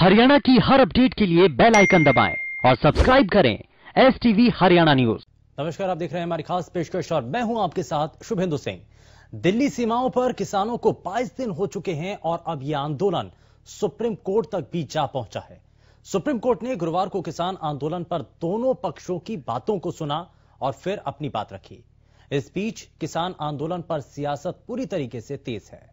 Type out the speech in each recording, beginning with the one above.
हरियाणा की हर अपडेट के लिए बेल आइकन दबाएँ और सब्सक्राइब करें एस टीवी हरियाणा न्यूज़ नमस्कार, आप देख रहे हैं हमारी खास पेशकश और मैं हूँ आपके साथ शुभेंदु सिंह। दिल्ली सीमाओं पर किसानों को 22 दिन हो चुके हैं और अब यह आंदोलन सुप्रीम कोर्ट तक भी जा पहुँचा है। सुप्रीम कोर्ट ने गुरुवार को किसान आंदोलन पर दोनों पक्षों की बातों को सुना और फिर अपनी बात रखी। इस बीच किसान आंदोलन पर सियासत पूरी तरीके से तेज है।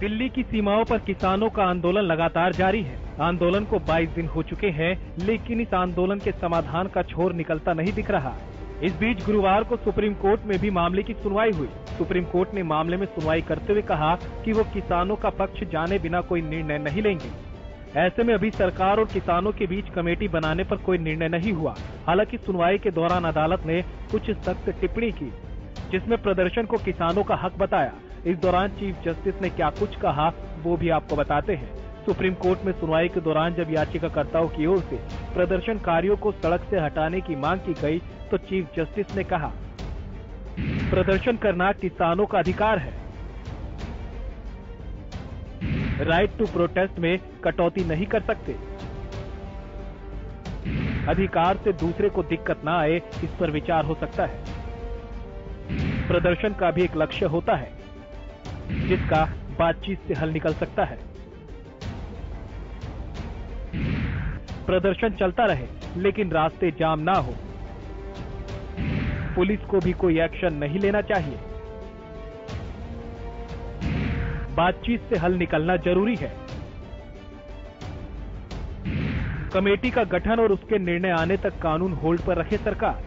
दिल्ली की सीमाओं पर किसानों का आंदोलन लगातार जारी है। आंदोलन को 22 दिन हो चुके हैं, लेकिन इस आंदोलन के समाधान का छोर निकलता नहीं दिख रहा। इस बीच गुरुवार को सुप्रीम कोर्ट में भी मामले की सुनवाई हुई। सुप्रीम कोर्ट ने मामले में सुनवाई करते हुए कहा कि वो किसानों का पक्ष जाने बिना कोई निर्णय नहीं लेंगे। ऐसे में अभी सरकार और किसानों के बीच कमेटी बनाने पर कोई निर्णय नहीं हुआ। हालाँकि सुनवाई के दौरान अदालत ने कुछ सख्त टिप्पणी की, जिसमें प्रदर्शन को किसानों का हक बताया। इस दौरान चीफ जस्टिस ने क्या कुछ कहा, वो भी आपको बताते हैं। सुप्रीम कोर्ट में सुनवाई के दौरान जब याचिकाकर्ताओं की ओर से प्रदर्शनकारियों को सड़क से हटाने की मांग की गई तो चीफ जस्टिस ने कहा, प्रदर्शन करना किसानों का अधिकार है। राइट टू प्रोटेस्ट में कटौती नहीं कर सकते। अधिकार से दूसरे को दिक्कत ना आए, इस पर विचार हो सकता है। प्रदर्शन का भी एक लक्ष्य होता है। जिसका बातचीत से हल निकल सकता है। प्रदर्शन चलता रहे, लेकिन रास्ते जाम ना हो। पुलिस को भी कोई एक्शन नहीं लेना चाहिए। बातचीत से हल निकलना ज़रूरी है। कमेटी का गठन और उसके निर्णय आने तक कानून होल्ड पर रखे सरकार।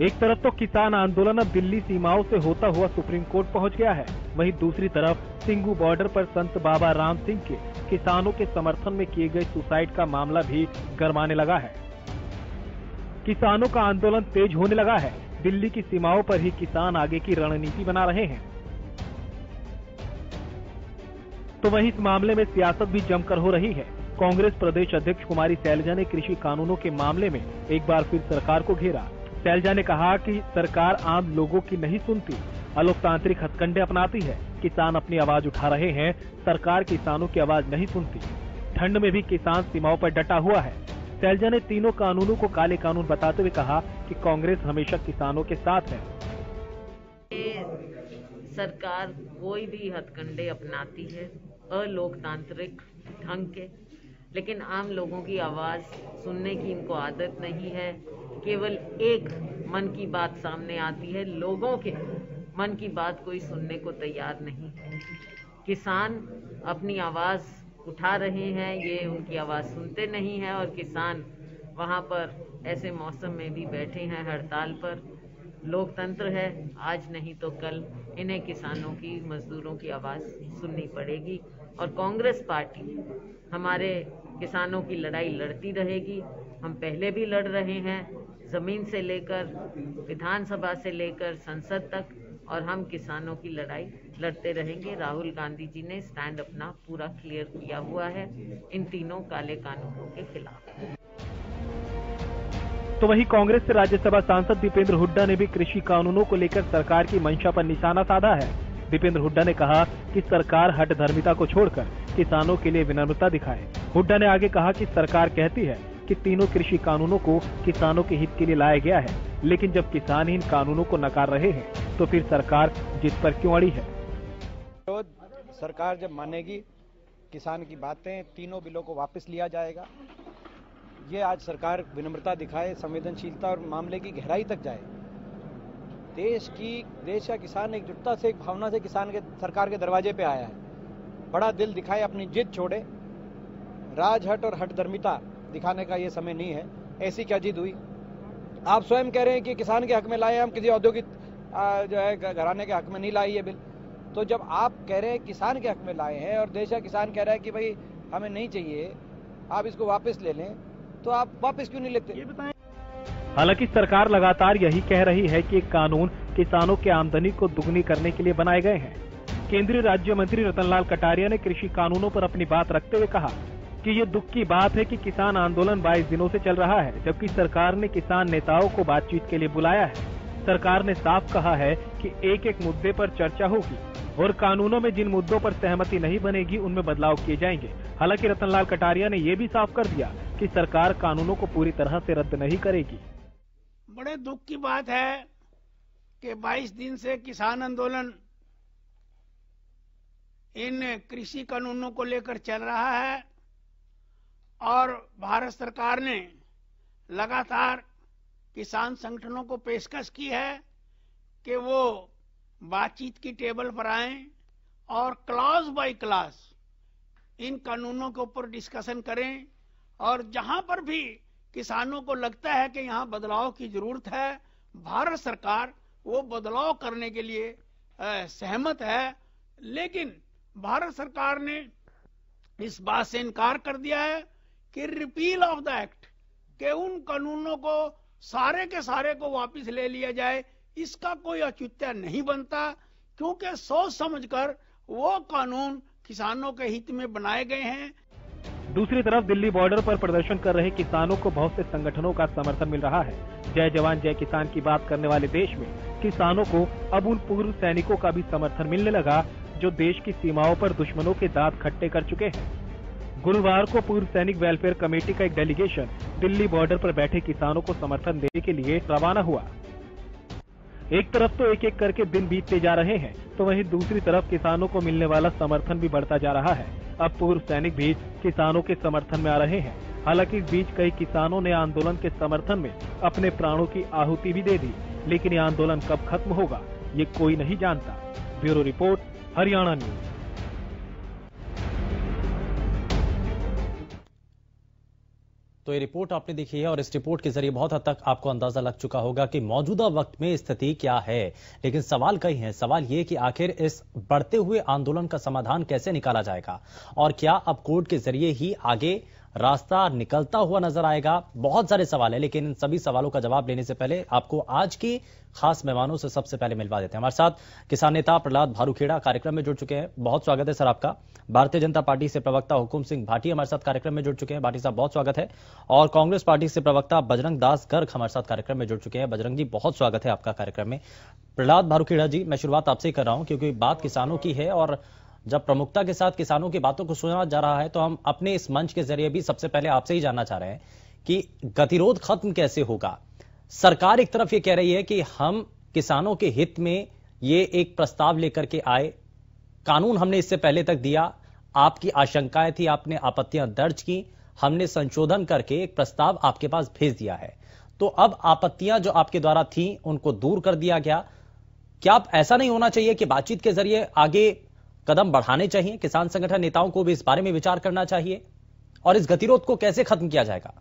एक तरफ़ तो किसान आंदोलन अब दिल्ली सीमाओं से होता हुआ सुप्रीम कोर्ट पहुँच गया है। वहीं दूसरी तरफ़ सिंगू बॉर्डर पर संत बाबा राम सिंह के किसानों के समर्थन में किए गए सुसाइड का मामला भी गरमाने लगा है। किसानों का आंदोलन तेज होने लगा है। दिल्ली की सीमाओं पर ही किसान आगे की रणनीति बना रहे हैं। तो वहीं इस मामले में सियासत भी जमकर हो रही है। कांग्रेस प्रदेश अध्यक्ष कुमारी सैलजा ने कृषि कानूनों के मामले में एक बार फिर सरकार को घेरा। सैलजा ने कहा कि सरकार आम लोगों की नहीं सुनती। अलोकतांत्रिक हथकंडे अपनाती है। किसान अपनी आवाज़ उठा रहे हैं। सरकार किसानों की आवाज़ नहीं सुनती। ठंड में भी किसान सीमाओं पर डटा हुआ है। सैलजा ने तीनों कानूनों को काले कानून बताते हुए कहा कि कांग्रेस हमेशा किसानों के साथ है। सरकार कोई भी हथकंडे अपनाती है। अलोकतांत्रिक ढंग के। लेकिन आम लोगों की आवाज़ सुनने की इनको आदत नहीं है। केवल एक मन की बात सामने आती है। लोगों के मन की बात कोई सुनने को तैयार नहीं। किसान अपनी आवाज़ उठा रहे हैं, ये उनकी आवाज़ सुनते नहीं है और किसान वहाँ पर ऐसे मौसम में भी बैठे हैं हड़ताल पर। लोकतंत्र है, आज नहीं तो कल। इन्हें किसानों की, मजदूरों की आवाज़ सुननी पड़ेगी। और कांग्रेस पार्टी, हमारे किसानों की लड़ाई लड़ती रहेगी। हम पहले भी लड़ रहे हैं। ज़मीन से लेकर, विधानसभा से लेकर संसद तक, और हम किसानों की लड़ाई लड़ते रहेंगे। राहुल गांधी जी ने स्टैंड अपना पूरा क्लियर किया हुआ है इन तीनों काले कानूनों के खिलाफ। तो वहीं कांग्रेस से राज्यसभा सांसद दीपेंद्र हुड्डा ने भी कृषि कानूनों को लेकर सरकार की मंशा पर निशाना साधा है। दीपेंद्र हुड्डा ने कहा कि सरकार हट धर्मिता को छोड़कर किसानों के लिए विनम्रता दिखाए। हुड्डा ने आगे कहा कि सरकार कहती है कि तीनों कृषि कानूनों को किसानों के हित के लिए लाया गया है। लेकिन जब किसान इन कानूनों को नकार रहे हैं तो फिर सरकार जिस पर क्यों अड़ी है? तो सरकार जब मानेगी किसान की बातें, तीनों बिलों को वापस लिया जाएगा। ये आज सरकार विनम्रता दिखाए, संवेदनशीलता और मामले की गहराई तक जाए। देश की, देश का किसान एकजुटता से, एक भावना से किसान के, सरकार के दरवाजे पे आया है। बड़ा दिल दिखाए, अपनी जिद छोड़े। राजहट और हट धर्मिता दिखाने का ये समय नहीं है। ऐसी क्या जिद हुई? आप स्वयं कह रहे हैं कि किसान के हक में लाए हम किसी औद्योगिक जो है घराने के हक में नहीं लाई ये बिल। तो जब आप कह रहे हैं किसान के हक में लाए हैं और देश का किसान कह रहा है कि भाई हमें नहीं चाहिए आप इसको वापस ले लें तो आप वापस क्यों नहीं लेते? ये बताएँ। हालाँकि सरकार लगातार यही कह रही है कि कानून किसानों के आमदनी को दुगनी करने के लिए बनाए गए हैं। केंद्रीय राज्य मंत्री रतनलाल कटारिया ने कृषि कानूनों पर अपनी बात रखते हुए कहा कि ये दुख की बात है कि किसान आंदोलन 22 दिनों से चल रहा है, जबकि सरकार ने किसान नेताओं को बातचीत के लिए बुलाया है। सरकार ने साफ़ कहा है कि एक एक मुद्दे पर चर्चा होगी और कानूनों में जिन मुद्दों पर सहमति नहीं बनेगी, उनमें बदलाव किए जाएँगे। हालाँकि रतनलाल कटारिया ने ये भी साफ़ कर दिया कि सरकार कानूनों को पूरी तरह से रद्द नहीं करेगी। बड़े दुख की बात है कि 22 दिन से किसान आंदोलन इन कृषि कानूनों को लेकर चल रहा है। और भारत सरकार ने लगातार किसान संगठनों को पेशकश की है कि वो बातचीत की टेबल पर आए और क्लास बाय क्लास इन कानूनों के ऊपर डिस्कशन करें। और जहाँ पर भी किसानों को लगता है कि यहाँ बदलाव की ज़रूरत है, भारत सरकार वो बदलाव करने के लिए सहमत है। लेकिन भारत सरकार ने इस बात से इनकार कर दिया है कि रिपील ऑफ़ द एक्ट, के उन कानूनों को, सारे के सारे को वापस ले लिया जाए, इसका कोई औचित्य नहीं बनता, क्योंकि सोच समझकर वो कानून किसानों के हित में बनाए गए हैं। दूसरी तरफ़ दिल्ली बॉर्डर पर प्रदर्शन कर रहे किसानों को बहुत से संगठनों का समर्थन मिल रहा है। जय जवान, जय किसान की बात करने वाले देश में किसानों को अब उन पूर्व सैनिकों का भी समर्थन मिलने लगा, जो देश की सीमाओं पर दुश्मनों के दांत खट्टे कर चुके हैं। गुरुवार को पूर्व सैनिक वेलफेयर कमेटी का एक डेलीगेशन दिल्ली बॉर्डर पर बैठे किसानों को समर्थन देने के लिए रवाना हुआ। एक तरफ़ तो एक एक करके दिन बीतते जा रहे हैं तो वहीं दूसरी तरफ़ किसानों को मिलने वाला समर्थन भी बढ़ता जा रहा है। अब पूर्व सैनिक भी किसानों के समर्थन में आ रहे हैं। हालाँकि इस बीच कई किसानों ने आंदोलन के समर्थन में अपने प्राणों की आहुति भी दे दी, लेकिन ये आंदोलन कब खत्म होगा, ये कोई नहीं जानता। Bureau report, Haryana news. तो ये रिपोर्ट आपने देखी है और इस रिपोर्ट के ज़रिए बहुत हद तक आपको अंदाज़ा लग चुका होगा कि मौजूदा वक्त में स्थिति क्या है। लेकिन सवाल कई हैं। सवाल ये कि आखिर इस बढ़ते हुए आंदोलन का समाधान कैसे निकाला जाएगा और क्या अब कोर्ट के ज़रिए ही आगे रास्ता निकलता हुआ नज़र आएगा। बहुत सारे सवाल है, लेकिन इन सभी सवालों का जवाब लेने से पहले आपको आज की खास मेहमानों से सबसे पहले मिलवा देते हैं। हमारे साथ किसान नेता प्रहलाद भारूखेड़ा कार्यक्रम में जुड़ चुके हैं। बहुत स्वागत है सर आपका। भारतीय जनता पार्टी से प्रवक्ता हुकुम सिंह भाटी हमारे साथ कार्यक्रम में जुड़ चुके हैं। भाटी साहब, बहुत स्वागत है। और कांग्रेस पार्टी से प्रवक्ता बजरंग दास गर्ग हमारे साथ कार्यक्रम में जुड़ चुके हैं। बजरंग जी, बहुत स्वागत है आपका कार्यक्रम में। प्रहलाद भारूखेड़ा जी, मैं शुरुआत आपसे कर रहा हूँ, क्योंकि बात किसानों की है और जब प्रमुखता के साथ किसानों की बातों को सुना जा रहा है तो हम अपने इस मंच के ज़रिए भी सबसे पहले आपसे ही जानना चाह रहे हैं कि गतिरोध खत्म कैसे होगा। सरकार एक तरफ़ ये कह रही है कि हम किसानों के हित में ये एक प्रस्ताव लेकर के आए। कानून हमने इससे पहले तक दिया, आपकी आशंकाएँ थी, आपने आपत्तियाँ दर्ज की, हमने संशोधन करके एक प्रस्ताव आपके पास भेज दिया है। तो अब आपत्तियाँ जो आपके द्वारा थी, उनको दूर कर दिया गया। क्या ऐसा नहीं होना चाहिए कि बातचीत के ज़रिए आगे कदम बढ़ाने चाहिए, किसान संगठन नेताओं को भी इस बारे में विचार करना चाहिए, और इस गतिरोध को कैसे खत्म किया जाएगा?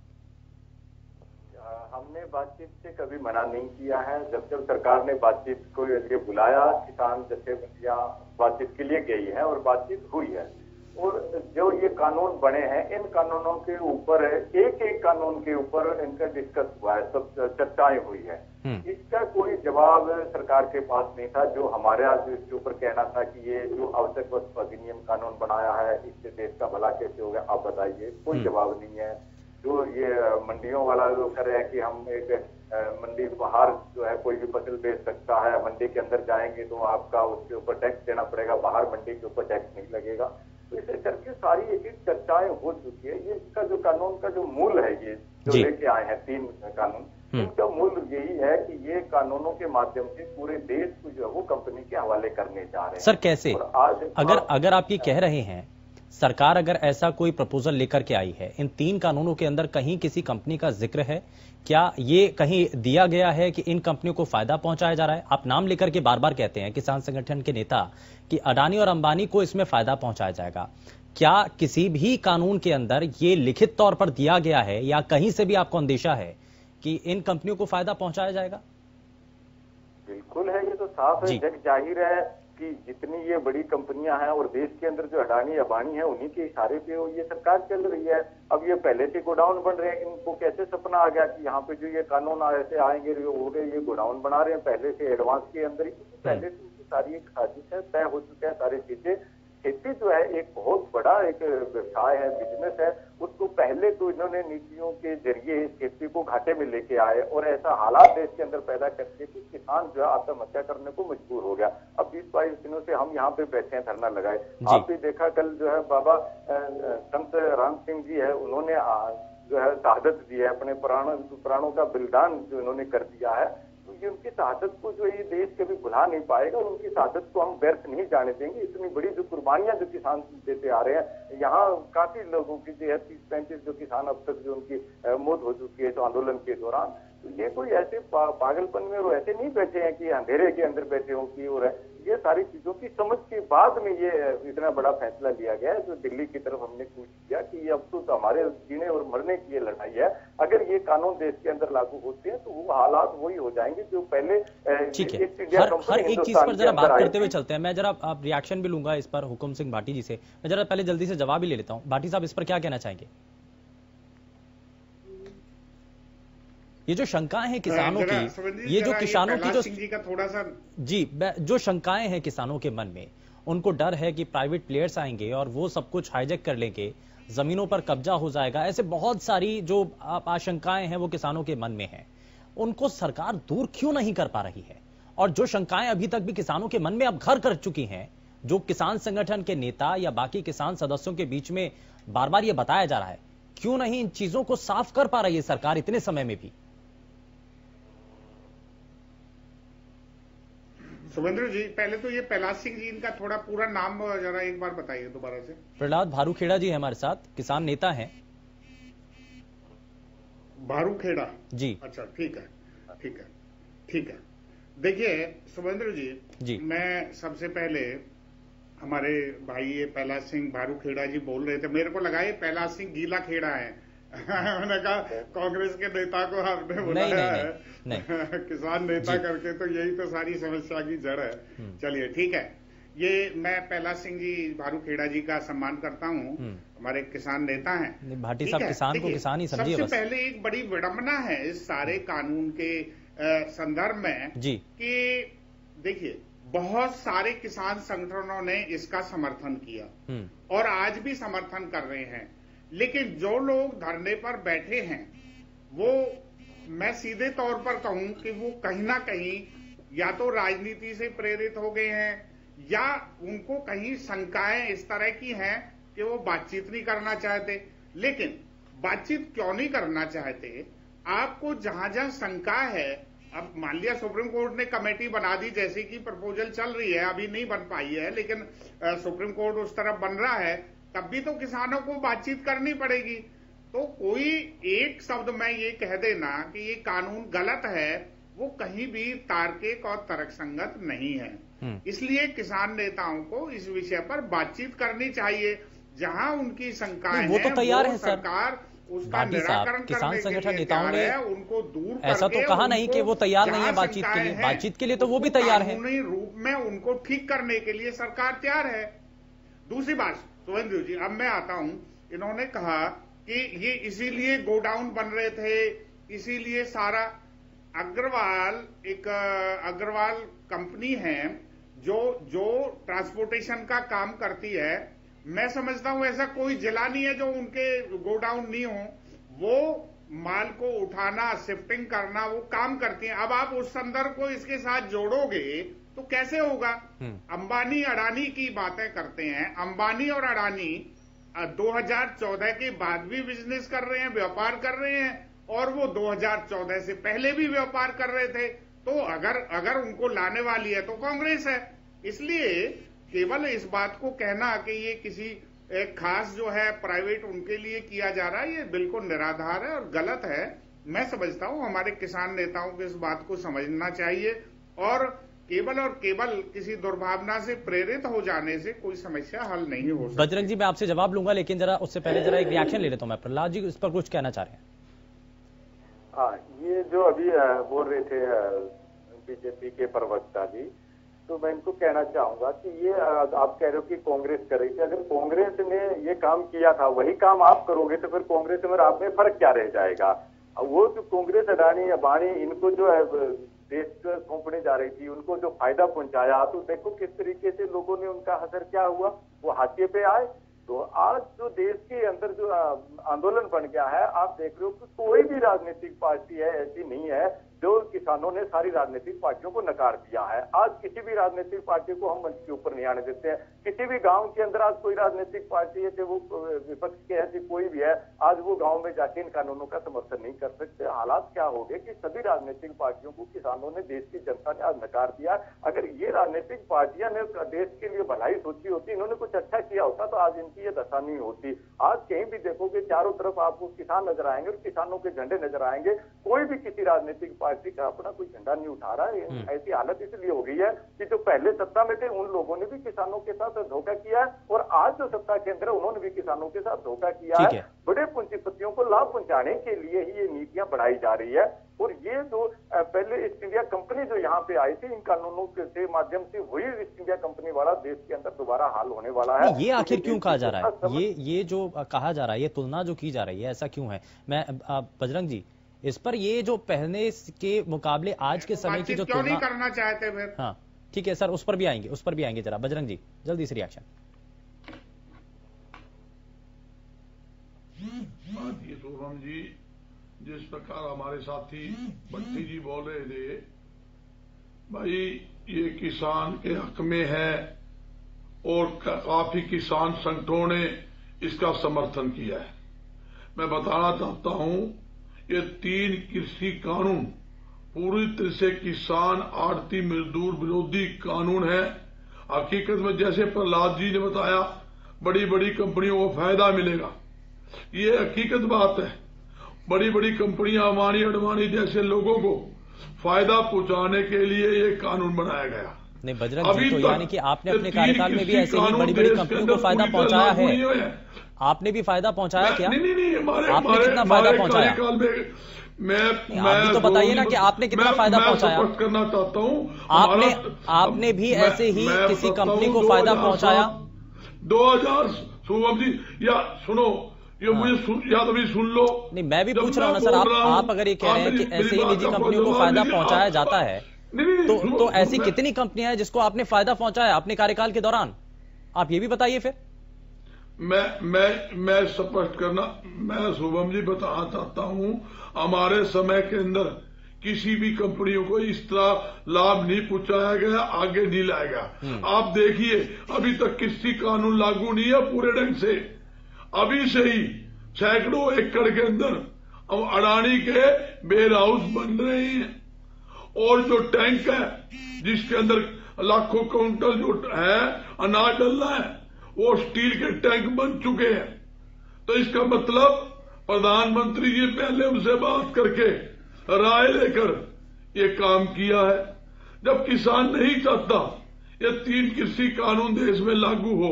हमने बातचीत से कभी मना नहीं किया है। जब जब सरकार ने बातचीत को लिए बुलाया, किसान जथेबंदियाँ बातचीत के लिए गई है और बातचीत हुई है। और जो ये कानून बने हैं इन कानूनों के ऊपर एक एक कानून के ऊपर इनका डिस्कस हुआ है सब चर्चाएँ हुई है हम्म। इसका कोई जवाब सरकार के पास नहीं था जो हमारे आज इसके ऊपर कहना था कि ये जो आवश्यक वस्तु अधिनियम कानून बनाया है इससे देश का भला कैसे हो गया आप बताइए कोई हम्म। जवाब नहीं है जो ये मंडियों वाला जो कर रहे हैं कि हम एक मंडी बाहर जो है कोई भी फ़सल बेच सकता है मंडी के अंदर जाएँगे तो आपका उसके ऊपर टैक्स देना पड़ेगा बाहर मंडी के ऊपर टैक्स नहीं लगेगा तो इसे करके सारी एक एक चर्चाएँ हो चुकी है। ये इसका जो कानून का जो मूल है ये जो लेके आए हैं तीन कानून इसका मूल यही है कि ये कानूनों के माध्यम से पूरे देश को जो है वो कंपनी के हवाले करने जा रहे हैं। सर कैसे? आज अगर अगर आप ये कह रहे हैं सरकार अगर ऐसा कोई प्रपोजल लेकर के आई है इन तीन कानूनों के अंदर कहीं किसी कंपनी का ज़िक्र है? क्या ये कहीं दिया गया है कि इन कंपनियों को फ़ायदा पहुँचाया जा रहा है? आप नाम लेकर के बार बार कहते हैं किसान संगठन के नेता कि अडानी और अंबानी को इसमें फ़ायदा पहुँचाया जाएगा। क्या किसी भी कानून के अंदर ये लिखित तौर पर दिया गया है या कहीं से भी आपको अंदेशा है कि इन कंपनियों को फ़ायदा पहुँचाया जाएगा? बिल्कुल है ये तो साफ़ है जग ज़ाहिर है कि जितनी ये बड़ी कंपनियाँ हैं और देश के अंदर जो अडानी अबानी है, उन्हीं के इशारे पे ये सरकार चल रही है। अब ये पहले से गोडाउन बन रहे हैं, इनको कैसे सपना आ गया कि यहाँ पे जो ये कानून ऐसे आएँगे हो गए, ये गोडाउन बना रहे हैं, पहले से एडवांस के अंदर ही, पहले से सारी एक साजिश है, तय हो चुके हैं, सारी चीज़ें। खेती जो है एक बहुत बड़ा एक व्यवसाय है बिज़नेस है। उसको पहले तो इन्होंने नीतियों के ज़रिए इस खेती को घाटे में लेके आए और ऐसा हालात देश के अंदर पैदा करके कि किसान जो है आत्महत्या करने को मजबूर हो गया। अब बीस बाईस दिनों से हम यहाँ पे बैठे हैं धरना लगाए। आप भी देखा कल जो है बाबा संत राम सिंह जी है उन्होंने जो है शहादत दी है अपने प्राणों प्राणों का बलिदान जो इन्होंने कर दिया है। ये उनकी शहादत को जो ये देश कभी भुला नहीं पाएगा और उनकी शहादत को हम व्यर्थ नहीं जाने देंगे। इतनी बड़ी जो कुर्बानियाँ जो किसान देते आ रहे हैं, यहाँ काफ़ी लोगों की जो है तीस पैंतीस जो किसान अब तक जो उनकी मौत हो चुकी है जो आंदोलन के दौरान तो ये कोई ऐसे पागलपन में और ऐसे नहीं बैठे हैं कि अंधेरे के अंदर बैठे हों की और ये सारी चीज़ों की समझ के बाद में ये इतना बड़ा फैसला लिया गया है जो दिल्ली की तरफ़ हमने कोशिश किया कि ये अब तो हमारे जीने और मरने की ये लड़ाई है। अगर ये कानून देश के अंदर लागू होते हैं तो वो हालात वही हो जाएँगे जो पहले ठीक है। हर हर एक चीज़ पर जरा बात करते हुए चलते हैं। मैं जरा आप रिएक्शन भी लूँगा इस पर हुकुम सिंह भाटी जी से। मैं जरा पहले जल्दी से जवाब ही ले लेता हूँ। भाटी साहब इस पर क्या कहना चाहेंगे? ये जो शंकाएँ हैं किसानों की ये जो किसानों की जो थोड़ा सा जी जो शंकाएँ हैं किसानों के मन में उनको डर है कि प्राइवेट प्लेयर्स आएँगे और वो सब कुछ हाईजेक कर लेंगे जमीनों पर कब्जा हो जाएगा ऐसे बहुत सारी जो आशंकाएँ हैं वो किसानों के मन में हैं। उनको सरकार दूर क्यों नहीं कर पा रही है? और जो शंकाएँ अभी तक भी किसानों के मन में अब घर कर चुकी हैं जो किसान संगठन के नेता या बाकी किसान सदस्यों के बीच में बार बार ये बताया जा रहा है क्यों नहीं इन चीज़ों को साफ़ कर पा रही है सरकार इतने समय में भी? सुमेंद्र जी पहले तो ये कैलाश सिंह जी इनका थोड़ा पूरा नाम जरा एक बार बताइए दोबारा से। प्रहलाद भारूखेड़ा जी है हमारे साथ किसान नेता हैं। भारूखेड़ा? जी। अच्छा ठीक है ठीक है ठीक है। देखिए सुमेंद्र जी जी। मैं सबसे पहले हमारे भाई ये कैलाश सिंह भारूखेड़ा जी बोल रहे थे। मेरे को लगा ये कैलाश सिंह गीला खेड़ा है। मैंने कहा कांग्रेस के नेता को आपने बुलाया नहीं, नहीं, है किसान नेता करके तो यही तो सारी समस्या की जड़ है। हम्म। चलिए ठीक है। ये मैं पहला सिंह जी भारू खेड़ा जी का सम्मान करता हूँ। हम्म। हमारे किसान नेता हैं। भाटी साहब किसान को किसान ही समझिए सबसे पहले एक बड़ी विडम्बना है इस सारे कानून के संदर्भ में जी। कि देखिए बहुत सारे किसान संगठनों ने इसका समर्थन किया। हम्म। और आज भी समर्थन कर रहे हैं। लेकिन जो लोग धरने पर बैठे हैं, वो मैं सीधे तौर पर कहूँ कि वो कहीं ना कहीं या तो राजनीति से प्रेरित हो गए हैं, या उनको कहीं शंकाएँ इस तरह की हैं कि वो बातचीत नहीं करना चाहते। लेकिन बातचीत क्यों नहीं करना चाहते? आपको जहाँ जहाँ शंका है, अब मान लिया सुप्रीम कोर्ट ने कमेटी बना दी, जैसे कि प्रपोजल चल रही है, अभी नहीं बन पाई है, लेकिन सुप्रीम कोर्ट उस तरफ़ बन रहा है तब भी तो किसानों को बातचीत करनी पड़ेगी। तो कोई एक शब्द में ये कह देना कि ये कानून गलत है वो कहीं भी तार्किक और तर्कसंगत नहीं है। हम्म। इसलिए किसान नेताओं को इस विषय पर बातचीत करनी चाहिए। जहाँ उनकी शंकाएँ वो तो तैयार है, सरकार उसका निराकरण किसान संगठन नेताओं ने उनको दूर ऐसा तो कहा नहीं कि वो तैयार नहीं है बातचीत के लिए। बातचीत के लिए तो वो भी तैयार है। रूप में उनको ठीक करने के लिए सरकार तैयार है। दूसरी बात सुवेंद्र जी, अब मैं आता हूँ। इन्होंने कहा कि ये इसीलिए गोडाउन बन रहे थे, इसीलिए सारा अग्रवाल, एक अग्रवाल कंपनी है जो जो ट्रांसपोर्टेशन का काम करती है। मैं समझता हूँ ऐसा कोई जिला नहीं है जो उनके गोडाउन नहीं हो। वो माल को उठाना, शिफ्टिंग करना, वो काम करती है। अब आप उस संदर्भ को इसके साथ जोड़ोगे तो कैसे होगा? हम्म। अंबानी अडानी की बातें करते हैं। अंबानी और अडानी अ, 2014 के बाद भी बिज़नेस कर रहे हैं व्यापार कर रहे हैं और वो 2014 से पहले भी व्यापार कर रहे थे। तो अगर अगर उनको लाने वाली है तो कांग्रेस है। इसलिए केवल इस बात को कहना कि ये किसी एक खास जो है प्राइवेट उनके लिए किया जा रहा है ये बिल्कुल निराधार है और गलत है। मैं समझता हूँ हमारे किसान नेताओं को इस बात को समझना चाहिए। और केवल और केवल किसी दुर्भावना से प्रेरित हो जाने से कोई समस्या हल नहीं हो सकती। बजरंग जी मैं आपसे जवाब लूँगा लेकिन जरा उससे पहले जरा एक रिएक्शन ले लेता हूँ मैं। प्रहलाद जी इस पर कुछ कहना चाह रहे हैं। हाँ ये जो अभी बोल रहे थे बीजेपी के प्रवक्ता जी तो मैं इनको कहना चाहूँगा कि ये आप कह रहे हो कि कांग्रेस कर रही थी। अगर कांग्रेस ने ये काम किया था वही काम आप करोगे तो फिर कांग्रेस में और आप में फ़र्क क्या रह जाएगा? वो जो कांग्रेस अडानी अबानी इनको जो है देश सौंपने जा रही थी, उनको जो फ़ायदा पहुँचाया तो देखो किस तरीके से लोगों ने उनका असर क्या हुआ। वो हाथिए पे आए तो आज जो देश के अंदर जो आंदोलन बन गया है, आप देख रहे हो कि कोई भी राजनीतिक पार्टी है, ऐसी नहीं है जो किसानों ने सारी राजनीतिक पार्टियों को नकार दिया है, आज किसी भी राजनीतिक पार्टी को हम मंच के ऊपर नहीं आने देते हैं। किसी भी गाँव के अंदर आज कोई राजनीतिक पार्टी है, चाहे वो विपक्ष के है, चाहे कोई भी है, आज वो गाँव में जाके इन कानूनों का समर्थन नहीं कर सकते। हालात क्या हो गए कि सभी राजनीतिक पार्टियों को किसानों ने, देश की जनता ने आज नकार दिया अगर ये राजनीतिक पार्टियाँ ने देश के लिए भलाई सोची होती, इन्होंने कुछ अच्छा किया होता तो आज इनकी ये दशा नहीं होती। आज कहीं भी देखोगे, चारों तरफ़ आपको किसान नज़र आएँगे और किसानों के झंडे नज़र आएँगे। कोई भी किसी राजनीतिक पार्टी का अपना कोई झंडा नहीं उठा रहा है। ऐसी हालत इसलिए हो गई है कि जो पहले सत्ता में थे उन लोगों ने भी किसानों के साथ धोखा किया है और आज जो सत्ता के अंदर है उन्होंने भी किसानों के साथ धोखा किया है। है। बड़े पूंजीपतियों को लाभ पहुँचाने के लिए ही ये नीतियाँ बढ़ाई जा रही है। और ये जो पहले ईस्ट इंडिया कंपनी जो यहाँ पे आई थी इन कानूनों के माध्यम से वही ईस्ट इंडिया कंपनी वाला देश के अंदर दोबारा हाल होने वाला है। ये आखिर क्यों कहा जा रहा है? ये ये जो कहा जा रहा है ये तुलना जो की जा रही है ऐसा क्यों है? मैं बजरंग जी इस पर ये जो पहले के मुकाबले आज के समय की जो क्यों नहीं तुलना करना चाहते फिर? हाँ ठीक है सर उस पर भी आएँगे उस पर भी आएँगे जरा। बजरंग जी जल्दी से रिएक्शन बात ये शुभम जी जिस प्रकार हमारे साथी भट्टी जी बोल रहे थे भाई ये किसान के हक में है और काफ़ी किसान संगठनों ने इसका समर्थन किया है। मैं बताना चाहता हूँ ये तीन कृषि कानून, पूरी तरह से किसान आड़ती मजदूर विरोधी कानून है। हकीकत में जैसे प्रहलाद जी ने बताया बड़ी बड़ी कंपनियों को फ़ायदा मिलेगा। ये हकीकत बात है। बड़ी बड़ी कंपनियाँ अमानी अडवाणी जैसे लोगों को फ़ायदा पहुँचाने के लिए ये कानून बनाया गया। नहीं बजरंग जी तो यानी कि आपने अपने कार्यकाल में भी ऐसे ही बड़ी बड़ी कंपनियों को फ़ायदा पहुँचाया है। आपने भी फ़ायदा पहुँचाया क्या? नहीं नहीं नहीं हमारे आपने कितना फ़ायदा पहुँचाया? मैं मैं आप तो बताइए ना कि आपने कितना मैं- फ़ायदा मैं पहुँचाया? करना चाहता हूँ। आपने आपने भी मैं- ऐसे ही किसी कंपनी को फ़ायदा 2007 पहुँचाया? 2000 शुभम जी या सुनो ये हाँ। मुझे सुन, या तो भी सुन लो। नहीं मैं भी पूछ रहा हूँ ना सर आप हूँ, अगर ये कह रहे हैं आप कि ऐसे ही निजी कंपनियों को फ़ायदा पहुँचाया जाता है तो तो ऐसी कितनी कंपनियाँ हैं जिसको आपने फ़ायदा पहुँचाया अपने कार्यकाल के दौरान? आप ये भी बताइए फिर। मैं मैं मैं स्पष्ट करना मैं शुभम जी बताना चाहता हूँ हमारे समय के अंदर किसी भी कंपनियों को इस तरह लाभ नहीं पहुँचाया गया आगे नहीं लाया गया। आप देखिए अभी तक किसी कानून लागू नहीं है पूरे ढंग से। अभी से ही सैकड़ों एकड़ के अंदर हम अडानी के बेयर हाउस बन रहे हैं। और जो टैंक है, जिसके अंदर लाखों काउंटल जो है, अनाज डलना है, वो स्टील के टैंक बन चुके हैं। तो इसका मतलब प्रधानमंत्री जी पहले उनसे बात करके राय लेकर ये काम किया है। जब किसान नहीं चाहता ये तीन कृषि कानून देश में लागू हो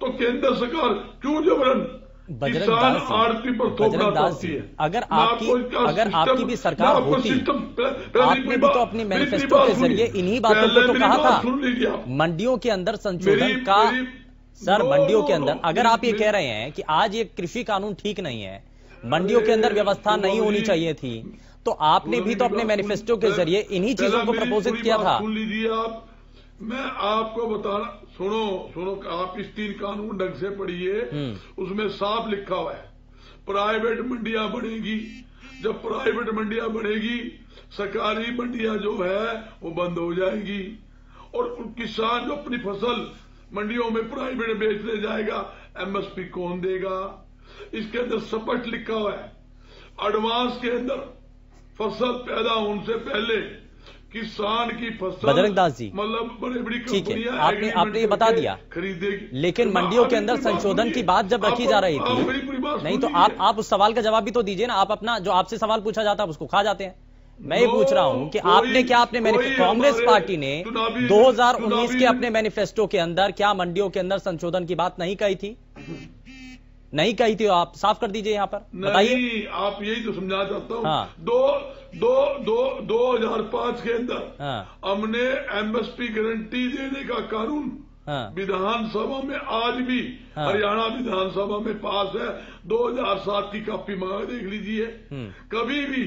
तो केंद्र सरकार क्यों जबरन बजरंग दास पर बजरंग दास जी, है। अगर आपकी- अगर आपकी भी सरकार होती, आपने भी तो अपनी मैनिफेस्टो के ज़रिए इन्हीं बातों को तो कहा था। मंडियों के अंदर संशोधन का सर मंडियों के अंदर अगर आप ये कह रहे हैं कि आज ये कृषि कानून ठीक नहीं है मंडियों के अंदर व्यवस्था नहीं होनी चाहिए थी तो आपने भी तो अपने मैनिफेस्टो के ज़रिए इन्हीं चीज़ों को प्रपोजित किया था। मैं आपको बताना सुनो सुनो आप इस तीन कानून ढंग से पढ़िए हम्म। उसमें साफ़ लिखा हुआ है प्राइवेट मंडियाँ बढ़ेगी जब प्राइवेट मंडियाँ बढ़ेगी सरकारी मंडियाँ जो है वो बंद हो जाएगी। और किसान जो अपनी फ़सल मंडियों में प्राइवेट बेचने जाएगा एमएसपी कौन देगा? इसके अंदर स्पष्ट लिखा हुआ है एडवांस के अंदर फ़सल पैदा होने से पहले किसान की फ़सल बजरंग दास जी, मतलब बड़ी बड़ी ठीक है, आपने- आपने ये बता दिया। खरीदेगी। लेकिन तो मंडियों के अंदर संशोधन की बात जब रखी जा रही थी नहीं तो आप आप उस सवाल का जवाब भी तो दीजिए ना आप अपना जो आपसे सवाल पूछा जाता है उसको खा जाते हैं। मैं ये पूछ रहा हूँ कि आपने क्या अपने कांग्रेस पार्टी ने चुनावी- 2019 के अपने मैनिफेस्टो के अंदर क्या मंडियों के अंदर संशोधन की बात नहीं कही थी? नहीं कही थी आप साफ़ कर दीजिए यहाँ पर। बताइए। नहीं आप यही तो समझाना चाहता हूँ। हाँ। दो दो दो दो हज़ार पाँच के अंदर हाँ। हमने एमएसपी गारंटी देने का कानून हाँ। विधानसभा में आज भी हाँ। हरियाणा विधानसभा में पास है। 2007 की कॉपी मंगा देख लीजिए। हम्म। कभी भी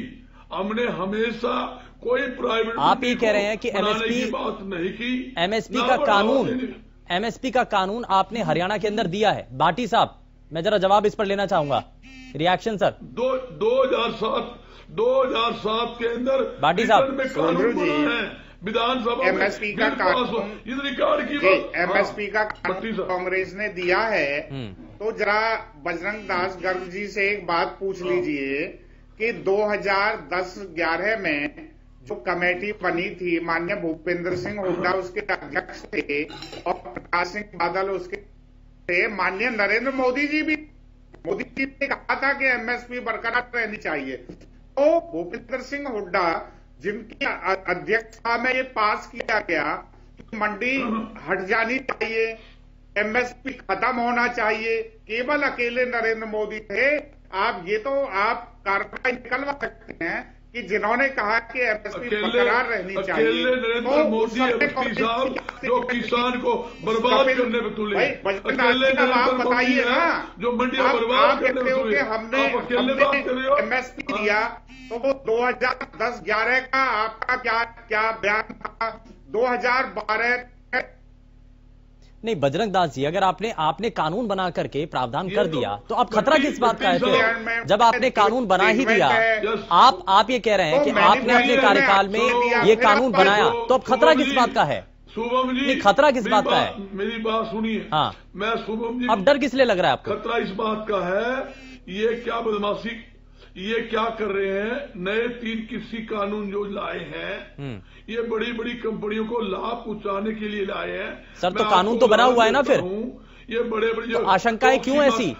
हमने हमेशा कोई प्राइवेट आप ये कह रहे हैं कि एमएसपी की बात नहीं की। एमएसपी का कानून एमएसपी का कानून आपने हरियाणा के अंदर दिया है। भाटी साहब मैं जरा जवाब इस पर लेना चाहूँगा। रिएक्शन सर दो दो हज़ार सात दो हज़ार सात के अंदर भाटी साहब। में कानून जी, बना है। विधानसभा में MSP का हो। इस रिकॉर्ड की एमएसपी का हाँ, साहब। कांग्रेस ने दिया है। हम्म। तो जरा बजरंग दास गर्ग जी से एक बात पूछ लीजिए कि 2010-11 में जो कमेटी बनी थी माननीय भूपेंद्र सिंह हुड्डा उसके अध्यक्ष थे और प्रकाश सिंह बादल उसके माननीय नरेंद्र मोदी जी भी मोदी जी ने कहा था कि एमएसपी बरकरार रहनी चाहिए। तो भूपेंद्र सिंह हुड्डा, जिनकी अध्यक्षता में ये पास किया गया, कि मंडी हट जानी चाहिए एमएसपी खत्म होना चाहिए, केवल अकेले नरेंद्र मोदी थे। आप ये तो आप कार्रवाई निकलवा सकते हैं। कि जिन्होंने कहा कि एमएसपी बरकरार रहनी चाहिए नरेंद्र तो मोदी साहब जो किसान को बर्बाद करने में तुले। अकेले आप बताइए ना। जो मंडियाँ बर्बाद करने में हो तुले। हमने एमएसपी हाँ। दिया तो वो 2010-11 का आपका क्या क्या बयान था? 2012 नहीं बजरंग दास जी अगर आपने आपने कानून बना करके प्रावधान कर तो दिया तो अब खतरा किस बात का है भट्टी फिर? जब आपने कानून बना ही दिया आप आप ये कह रहे हैं तो कि आपने अपने कार्यकाल में ये कानून बनाया तो- तो अब खतरा किस बात का है? शुभम जी नहीं, खतरा किस बात का है? मेरी बात सुनिए। हाँ। मैं शुभम जी अब डर किस लिए लग रहा है आपको? खतरा इस बात का है ये क्या बदमाशी ये क्या कर रहे हैं? नए तीन कृषि कानून जो लाए हैं हम्म। ये बड़ी बड़ी कंपनियों को लाभ पहुँचाने के लिए लाए हैं। सर, तो कानून तो बना हुआ है ना फिर? ये बड़े बड़े तो आशंकाएँ क्यों ऐसी?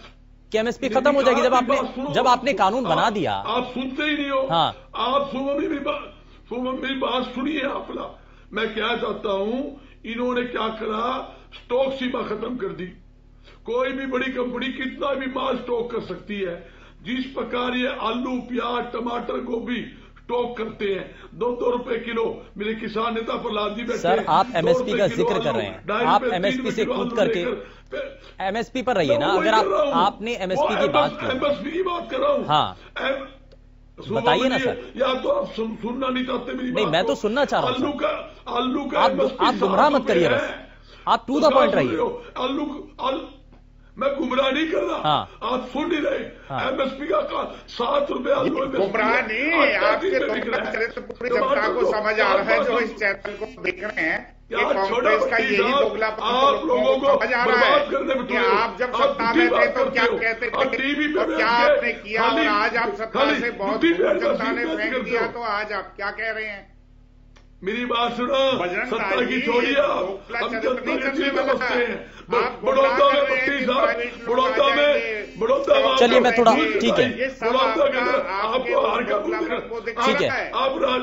कि एमएसपी खत्म हो जाएगी जब आपने जब आपने कानून बना दिया। आप सुनते ही नहीं हो। हाँ। आप सुबह मेरी बात सुबह मेरी बात सुनिए आप ला। मैं क्या चाहता हूँ इन्होंने क्या करा? स्टॉक सीमा खत्म कर दी। कोई भी बड़ी कंपनी कितना भी माल स्टॉक कर सकती है। जिस प्रकार ये आलू प्याज टमाटर गोभी स्टॉक करते हैं दो दो रुपए किलो। मेरे किसान नेता प्रहलाद जी बैठे सर, आप एमएसपी का ज़िक्र कर रहे हैं। आप एमएसपी से कूद करके एमएसपी पर रहिए ना। अगर आप। आपने एमएसपी की बात की। एमएसपी की बात कर रहा हूँ। हाँ। बताइए ना सर। या तो आप सुन, सुनना नहीं चाहते मेरी नहीं, मैं तो सुनना चाह रहा हूँ, आलू का आलू का आप गुमराह मत करिए बस। आप टू द पॉइंट रहिए। आलू आलू मैं गुमराह नहीं कर रहा। हाँ। आप सुन नहीं रहे हाँ। एमएसपी का का सात रुपए गुमराह नहीं आपके है। चरित्र पूरी जनता को तो समझ आ रहा है जो इस चैनल को देख रहे हैं। कि कांग्रेस का यही दोगला आप लोगों को समझ आ रहा करने है में कि आप जब सत्ता में थे तो क्या कहते टीवी पे थे और क्या आपने किया? और आज आप सत्ता से बहुत जनता ने फेंक दिया तो आज आप क्या कह रहे हैं? मेरी बात सुनो। सत्ता की छोड़िए आप हम जनता की चीज़ समझते हैं। बड़ौदा में हैं कि साहब बड़ौदा में बड़ौदा में चलिए, मैं थोड़ा- ठीक है। बड़ौदा के अंदर आपको हार का ठीक है। आप राज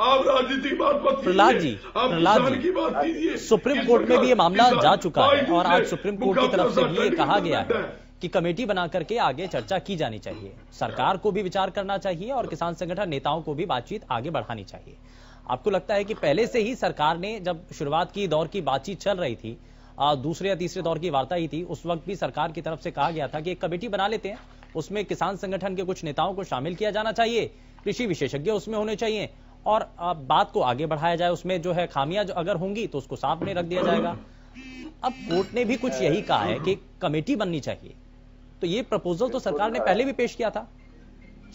आप राजनीति की बात मत कीजिए। प्रहलाद जी, आप प्रहलाद जी, की बात कीजिए। सुप्रीम कोर्ट में भी ये मामला जा चुका है और आज सुप्रीम कोर्ट की तरफ़ से भी ये कहा गया है। कि कमेटी बना करके आगे चर्चा की जानी चाहिए। सरकार को भी विचार करना चाहिए और किसान संगठन नेताओं को भी बातचीत आगे बढ़ानी चाहिए। आपको लगता है कि पहले से ही सरकार ने जब शुरुआत की, दौर की बातचीत चल रही थी दूसरे या तीसरे दौर की वार्ता ही थी, उस वक्त भी सरकार की तरफ़ से कहा गया था कि एक कमेटी बना लेते हैं। उसमें किसान संगठन के कुछ नेताओं को शामिल किया जाना चाहिए, कृषि विशेषज्ञ उसमें होने चाहिए और बात को आगे बढ़ाया जाए, उसमें जो है खामियाँ अगर होंगी तो उसको साफ़ में रख दिया जाएगा। अब कोर्ट ने भी कुछ यही कहा है कि कमेटी बननी चाहिए। तो ये प्रपोजल तो सरकार ने पहले भी पेश किया था।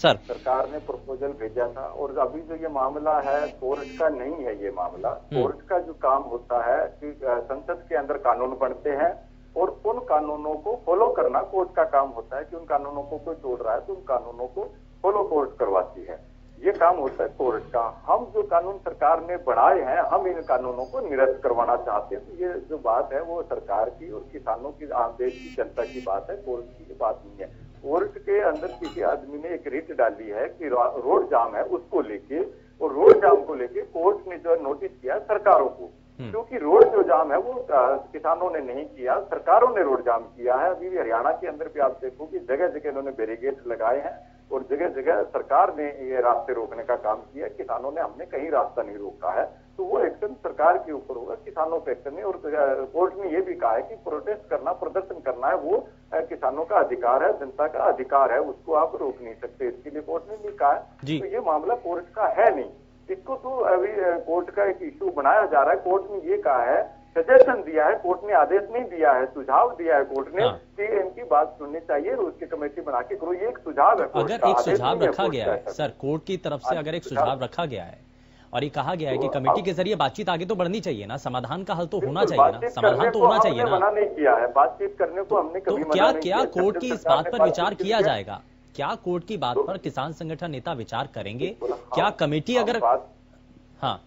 सर। सरकार ने प्रपोजल भेजा था और अभी जो ये मामला है कोर्ट का नहीं है ये मामला। कोर्ट का जो काम होता है कि संसद के अंदर कानून बनते हैं और उन कानूनों को फॉलो करना कोर्ट का काम होता है कि उन कानूनों को कोई तोड़ रहा है तो उन कानूनों को फॉलो कोर्ट करवाती है। ये काम होता है कोर्ट का। हम जो कानून सरकार ने बनाए हैं हम इन कानूनों को निरस्त करवाना चाहते हैं। तो ये जो बात है वो सरकार की और किसानों की आम देश की जनता की बात है कोर्ट की बात नहीं है। कोर्ट के अंदर किसी आदमी ने एक रिट डाली है कि रोड जाम है उसको लेके और रोड जाम को लेके कोर्ट ने जो है नोटिस किया सरकारों को। क्योंकि रोड जो जाम है वो किसानों ने नहीं किया सरकारों ने रोड जाम किया है। अभी भी हरियाणा के अंदर भी आप देखो कि जगह जगह इन्होंने बैरिकेड लगाए हैं और जगह जगह सरकार ने ये रास्ते रोकने का काम किया। किसानों ने हमने कहीं रास्ता नहीं रोका है। तो वो एक्शन सरकार के ऊपर होगा किसानों पे एक्शन नहीं और कोर्ट ने ये भी कहा है कि प्रोटेस्ट करना प्रदर्शन करना है वो किसानों का अधिकार है जनता का अधिकार है उसको आप रोक नहीं सकते इसके लिए कोर्ट ने भी कहा है। तो ये मामला कोर्ट का है नहीं। इसको तो अभी कोर्ट का एक इश्यू बनाया जा रहा है कोर्ट ने ये कहा है सजेशन दिया है कोर्ट ने आदेश नहीं दिया है सुझाव दिया है कोर्ट ने हाँ। कि इनकी बात सुननी चाहिए और उसकी कमेटी बना के करो ये एक सुझाव है अगर एक सुझाव रखा गया है सर कोर्ट की तरफ़ से हाँ, अगर एक सुझाव रखा गया है और ये कहा गया है कि तो कमेटी के ज़रिए बातचीत आगे तो बढ़नी चाहिए ना समाधान का हल तो होना चाहिए ना समाधान तो होना चाहिए ना। मना नहीं किया है बातचीत करने को हमने तो कभी मना क्या क्या कोर्ट की इस बात पर विचार किया जाएगा? क्या कोर्ट की बात तो- पर किसान संगठन नेता विचार करेंगे? क्या कमेटी अगर हाँ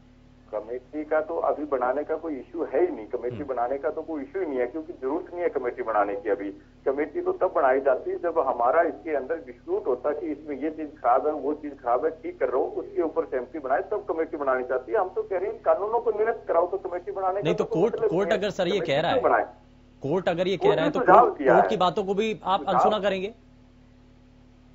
कमेटी का तो अभी बनाने का कोई इश्यू है ही नहीं। Committee hmm. बनाने का तो कोई इश्यू ही नहीं है क्योंकि ज़रूरत नहीं है कमेटी बनाने की अभी। कमेटी तो तब बनाई जाती है जब हमारा इसके अंदर डिस्प्यूट होता है कि इसमें ये चीज़ खराब है वो चीज़ खराब है ठीक कर रहा हूँ उसके ऊपर सहमति बनाए तब कमेटी बनानी चाहती है। हम तो कह रहे हैं कानूनों को निरस्त कराओ तो कमेटी बनाने नहीं तो कोर्ट मतलब कोर्ट अगर सर ये कह रहा है? बनाए? कोर्ट अगर ये कह रहा है तो कोर्ट की बातों को भी आप अनसुना करेंगे?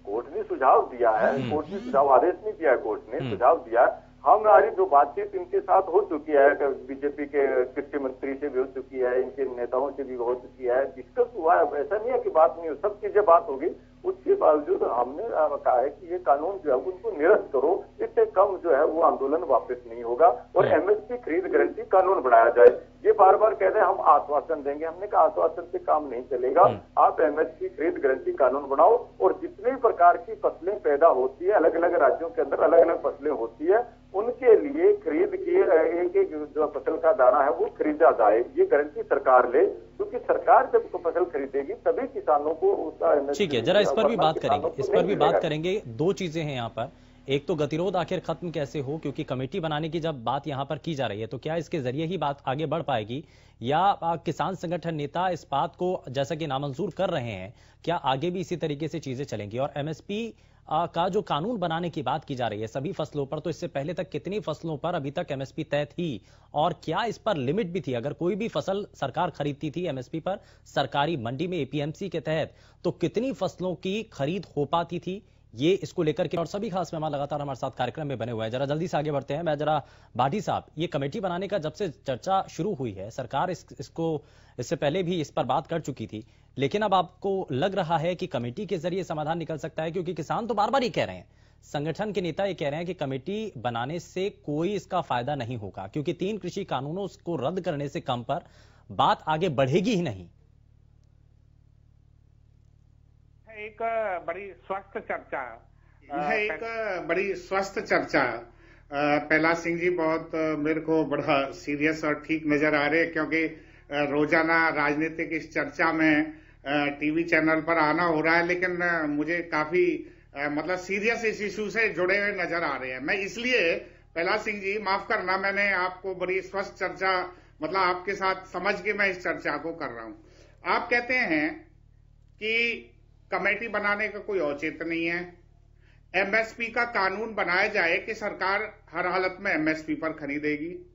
कोर्ट ने सुझाव दिया है। हम्म। कोर्ट ने सुझाव आदेश नहीं दिया है कोर्ट ने हम्म। सुझाव दिया है। हमारी जो बातचीत इनके साथ हो चुकी है बीजेपी के कृषि मंत्री से भी हो चुकी है, इनके नेताओं से भी हो चुकी है डिस्कस हुआ है। ऐसा नहीं है कि बात नहीं हो, सब चीज़ें बात होगी। उसके बावजूद हमने कहा है कि ये कानून जो है उनको निरस्त करो इससे कम जो है वो आंदोलन वापस नहीं होगा और। एमएसपी खरीद गारंटी कानून बनाया जाए ये बार बार कह रहे हैं हम आश्वासन देंगे हमने कहा आश्वासन से काम नहीं चलेगा हम्म। आप एमएसपी खरीद गारंटी कानून बनाओ और जितने प्रकार की फ़सलें पैदा होती है अलग अलग राज्यों के अंदर अलग अलग फ़सलें होती है उनके लिए खरीद की अ, एक एक जो फ़सल का दाना है वो खरीदा जाए ये गारंटी सरकार ले क्योंकि सरकार जब फ़सल खरीदेगी तभी किसानों को उसका ठीक है जरा इस पर भी बात करेंगे इस पर भी बात करेंगे। दो चीज़ें हैं यहाँ पर। एक तो गतिरोध आखिर खत्म कैसे हो? क्योंकि कमेटी बनाने की जब बात यहाँ पर की जा रही है तो क्या इसके ज़रिए ही बात आगे बढ़ पाएगी? या किसान संगठन नेता इस बात को जैसा कि नामंजूर कर रहे हैं क्या आगे भी इसी तरीके से चीज़ें चलेंगी? और एमएसपी का जो कानून बनाने की बात की जा रही है सभी फ़सलों पर तो इससे पहले तक कितनी फ़सलों पर अभी तक एमएसपी तय थी? और क्या इस पर लिमिट भी थी? अगर कोई भी फ़सल सरकार खरीदती थी एमएसपी पर, सरकारी मंडी में एपीएमसी के तहत तो कितनी फ़सलों की खरीद हो पाती थी? ये इसको लेकर के और सभी खास मेहमान लगातार हमारे साथ कार्यक्रम में बने हुए हैं। जरा जल्दी से आगे बढ़ते हैं। मैं जरा भाटी साहब ये कमेटी बनाने का जब से चर्चा शुरू हुई है सरकार इस, इसको इससे पहले भी इस पर बात कर चुकी थी लेकिन अब आपको लग रहा है कि कमेटी के ज़रिए समाधान निकल सकता है क्योंकि किसान तो बार बार ये कह रहे हैं। संगठन के नेता ये कह रहे हैं कि कमेटी बनाने से कोई इसका फ़ायदा नहीं होगा क्योंकि तीन कृषि कानूनों को रद्द करने से कम पर बात आगे बढ़ेगी ही नहीं। एक बड़ी स्वस्थ चर्चा यह एक बड़ी स्वस्थ चर्चा। पहला सिंह जी बहुत मेरे को बड़ा सीरियस और ठीक नज़र आ रहे हैं क्योंकि रोज़ाना राजनीतिक इस चर्चा में टीवी चैनल पर आना हो रहा है लेकिन मुझे काफ़ी मतलब सीरियस इस इशू से जुड़े हुए नज़र आ रहे हैं। मैं इसलिए प्रहलाद सिंह जी माफ़ करना मैंने आपको बड़ी स्वस्थ चर्चा मतलब आपके साथ समझ के मैं इस चर्चा को कर रहा हूँ। आप कहते हैं कि कमेटी बनाने का कोई औचित्य नहीं है। एमएसपी का कानून बनाया जाए कि सरकार हर हालत में एमएसपी पर खरीदेगी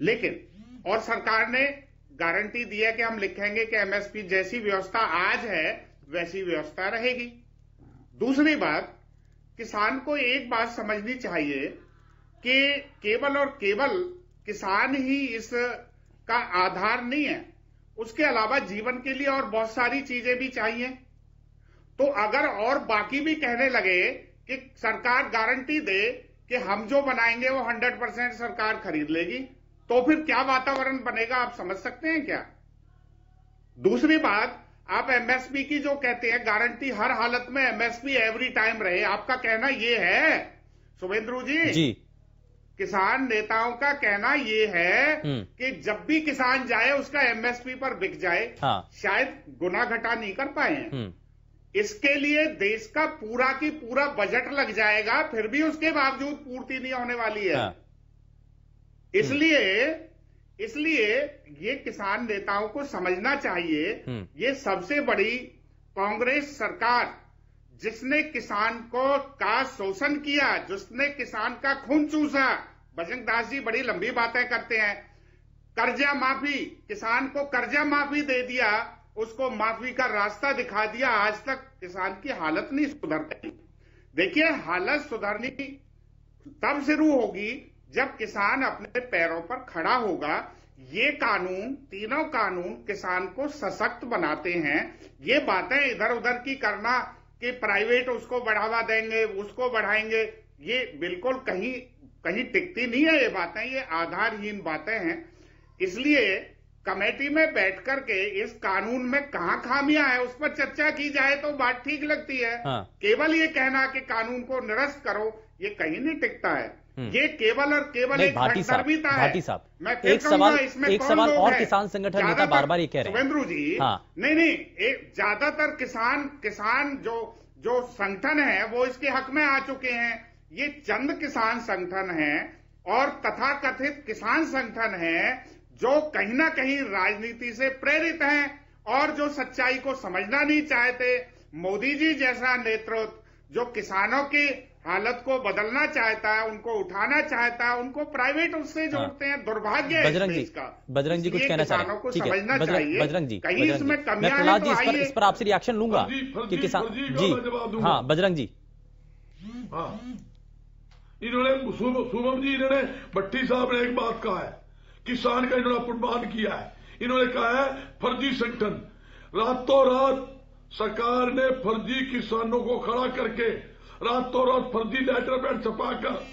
लेकिन, और सरकार ने गारंटी दी है कि हम लिखेंगे कि एमएसपी जैसी व्यवस्था आज है, वैसी व्यवस्था रहेगी। दूसरी बात, किसान को एक बात समझनी चाहिए कि केवल और केवल किसान ही इसका आधार नहीं है। उसके अलावा जीवन के लिए और बहुत सारी चीज़ें भी चाहिए। तो अगर और बाकी भी कहने लगे कि सरकार गारंटी दे कि हम जो बनाएँगे वो 100 परसेंट सरकार खरीद लेगी तो फिर क्या वातावरण बनेगा, आप समझ सकते हैं क्या? दूसरी बात, आप एमएसपी की जो कहते हैं, गारंटी हर हालत में एमएसपी एवरी टाइम रहे। आपका कहना ये है शुभेंद्रू जी? जी। किसान नेताओं का कहना ये है हम्म। कि जब भी किसान जाए उसका एमएसपी पर बिक जाए हाँ। शायद गुना घटा नहीं कर पाए हैं। हम्म। इसके लिए देश का पूरा की पूरा बजट लग जाएगा फिर भी उसके बावजूद पूर्ति नहीं होने वाली है। हाँ। इसलिए इसलिए ये किसान नेताओं को समझना चाहिए हम्म। ये सबसे बड़ी कांग्रेस सरकार जिसने किसान को का शोषण किया जिसने किसान का खून चूसा बजरंग दास जी बड़ी लंबी बातें करते हैं। कर्जा माफ़ी, किसान को कर्जा माफ़ी दे दिया, उसको माफ़ी का रास्ता दिखा दिया, आज तक किसान की हालत नहीं सुधर पाई देखिए, हालत सुधरनी तब शुरू होगी जब किसान अपने पैरों पर खड़ा होगा। ये कानून, तीनों कानून किसान को सशक्त बनाते हैं। ये बातें इधर उधर की करना कि प्राइवेट उसको बढ़ावा देंगे, उसको बढ़ाएँगे, ये बिल्कुल कहीं कहीं टिकती नहीं है ये बातें ये आधारहीन बातें हैं। इसलिए कमेटी में बैठ करके इस कानून में कहाँ खामियाँ है उस पर चर्चा की जाए तो बात ठीक लगती है। हाँ। केवल ये कहना कि कानून को निरस्त करो ये कहीं नहीं टिकता है। ये केवल और केवल एक भाटी साहब है। भाटी साहब मैं एक सवाल इसमें एक सवाल और किसान संगठन नेता बार बार ये कह रहे हैं। शुभेंद्र जी। हाँ। नहीं नहीं एक ज़्यादातर किसान किसान जो जो संगठन है वो इसके हक में आ चुके हैं। ये चंद किसान संगठन है और तथाकथित किसान संगठन है जो कहीं ना कहीं राजनीति से प्रेरित हैं और जो सच्चाई को समझना नहीं चाहते। मोदी जी जैसा नेतृत्व जो किसानों की हालत को बदलना चाहता है उनको उठाना चाहता है उनको प्राइवेट उससे जोड़ते हैं। दुर्भाग्य है इस बजरंग जी का। बजरंग जी कुछ कहना चाह? रहे हैं को ठीक है समझना बजरंग चाहिए। बजरंग जी कहीं बजरंग इसमें जी। कमियाँ मैं प्रहलाद तो जी इस पर इस पर आपसे रिएक्शन लूँगा कि किसान जी। हाँ बजरंग जी। हाँ। इन्होंने शुभ- शुभम जी, इन्होंने भट्टी साहब ने एक बात कहा है। किसान का इन्होंने अपमान किया है। इन्होंने कहा है, फर्जी संगठन। रातों रात सरकार ने फर्जी किसानों को खड़ा करके रातों रात फर्जी लेटर पैड छपाकर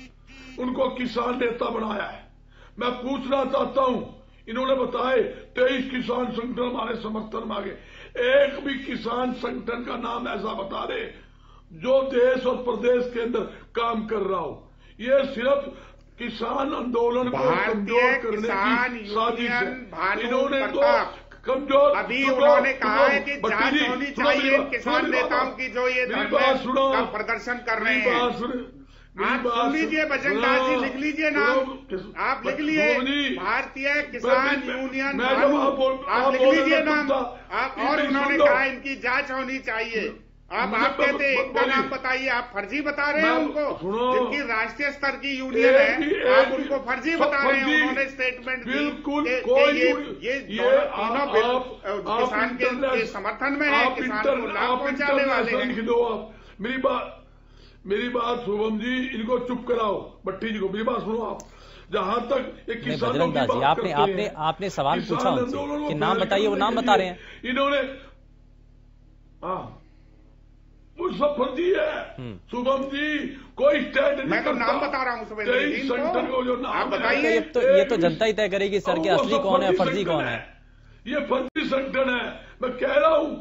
उनको किसान नेता बनाया है। मैं पूछना चाहता हूँ, इन्होंने बताए, तेईस किसान संगठन हमारे समर्थन मांगे। एक भी किसान संगठन का नाम ऐसा बता दे, जो देश और प्रदेश के अंदर काम कर रहा हो। ये सिर्फ़ किसान आंदोलन को भारतीय कमज़ोर करने किसान की साजिश है। इन्होंने तो कमज़ोर अभी उन्होंने कहा है कि जाँच होनी चाहिए किसान नेताओं की जो ये धरने का प्रदर्शन कर रहे हैं। आप सुन लीजिए सुनो। बजरंग दास जी लिख लीजिए नाम। आप लिख लिए भारतीय किसान यूनियन। आप लिख लीजिए नाम। आप और उन्होंने कहा इनकी जाँच होनी चाहिए। आप आप कहते हैं ब- इनका नाम बताइए आप फर्जी बता रहे हैं उनको। जिनकी राष्ट्रीय स्तर की यूनियन है आप उनको फर्जी बता रहे हैं उन्होंने स्टेटमेंट दी बिल्कुल कि- कि ये ये ये दोनों बिल किसान के, समर्थन में है किसान को लाभ पहुँचाने वाले हैं। लिख दो आप। मेरी बात मेरी बात शुभम जी इनको चुप कराओ भट्टी जी को। मेरी बात सुनो आप। जहाँ तक एक किसानों की बात आपने आपने आपने सवाल पूछा उनसे कि नाम बताइए वो नाम बता रहे हैं। इन्होंने हाँ। वो सब फर्जी है हम्म। शुभम जी कोई स्टैंड नहीं मैं तो नाम बता रहा हूँ जी। संगठन को जो नाम बताइए। ये तो ये तो जनता ही तय करेगी सर कि असली कौन है फर्जी कौन है ये फर्जी संगठन है मैं कह रहा हूँ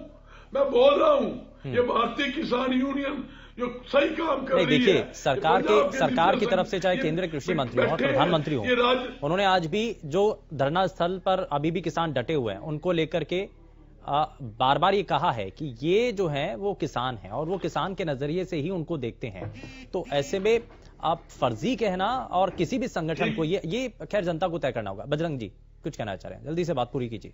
मैं बोल रहा हूँ ये भारतीय किसान यूनियन जो सही काम कर नहीं देखिए सरकार के सरकार की तरफ़ से चाहे केंद्रीय कृषि मंत्री हैं, प्रधानमंत्री हो उन्होंने आज भी जो धरना स्थल पर अभी भी किसान डटे हुए हैं उनको लेकर के बार बार ये कहा है कि ये जो है, वो किसान है और वो किसान के नज़रिए से ही उनको देखते हैं। तो ऐसे में आप फर्जी कहना और किसी भी संगठन को ये ये खैर जनता को तय करना होगा। बजरंग जी, कुछ कहना चाह रहे हैं? जल्दी से बात पूरी कीजिए।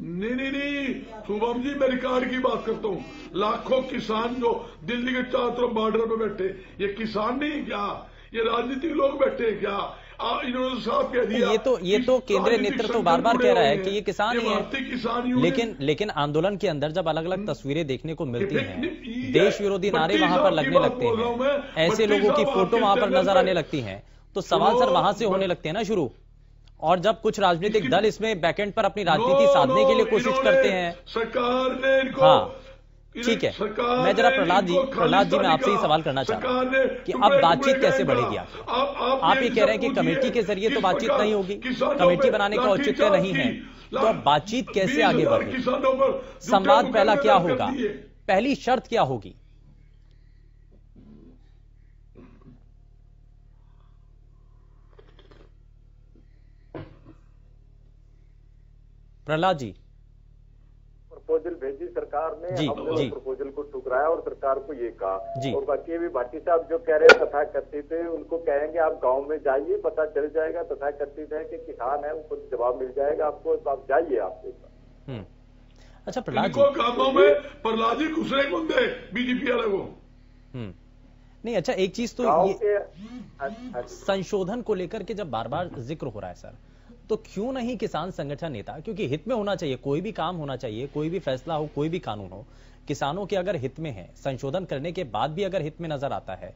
नहीं नहीं नहीं। शुभम जी, मैं रिकॉर्ड की बात करता हूँ। लाखों किसान जो दिल्ली के चारों तरफ़ बॉर्डर पे बैठे, ये किसान नहीं क्या? ये राजनीतिक लोग बैठे क्या? इन्होंने साफ़ कह दिया ये तो ये तो केंद्रीय नेतृत्व संगठन बार बार कह रहा है कि ये किसान ही है। किसान लेकिन लेकिन आंदोलन के अंदर जब अलग अलग तस्वीरें देखने को मिलती हैं देश विरोधी नारे वहाँ पर लगने लगते हूँ। ऐसे लोगों की फ़ोटो वहाँ पर नज़र आने लगती हैं। तो सवाल सर वहाँ से होने लगते हैं ना शुरू। और जब कुछ राजनीतिक दल इसमें बैकएंड पर अपनी राजनीति साधने के लिए कोशिश करते हैं। सरकार ने हाँ, ठीक है मैं जरा प्रहलाद जी प्रहलाद जी मैं आपसे ही सवाल करना चाह। रहा सरकार ने हूँ कि अब बातचीत कैसे बढ़ेगी आप आप ये कह रहे हैं कि कमेटी के ज़रिए तो बातचीत नहीं होगी। कमेटी बनाने का औचित्य नहीं है। तो अब बातचीत कैसे आगे बढ़ेगी? संवाद पहला क्या होगा? पहली शर्त क्या होगी? प्रहलाद जी प्रपोजल भेजी सरकार ने हमने उस प्रपोजल को ठुकराया और सरकार को ये कहा। और बाकी अभी भाटी साहब जो कह रहे हैं तथा कथित है उनको कहेंगे आप गाँव में जाइए पता चल जाएगा तथा कथित है कि किसान है उनको जवाब मिल जाएगा आपको तो आप जाइए आपके हम्म। अच्छा प्रहलाद जी। इनको कामों में प्रहलाद जी घुसने कौन दे बीजेपी वाले को? हम्म। नहीं अच्छा एक चीज़ तो ये संशोधन को लेकर के जब बार बार ज़िक्र हो रहा है सर तो क्यों नहीं किसान संगठन नेता? क्योंकि हित में होना चाहिए कोई भी काम होना चाहिए कोई भी फैसला हो कोई भी कानून हो किसानों के अगर हित में है संशोधन करने के बाद भी अगर हित में नज़र आता है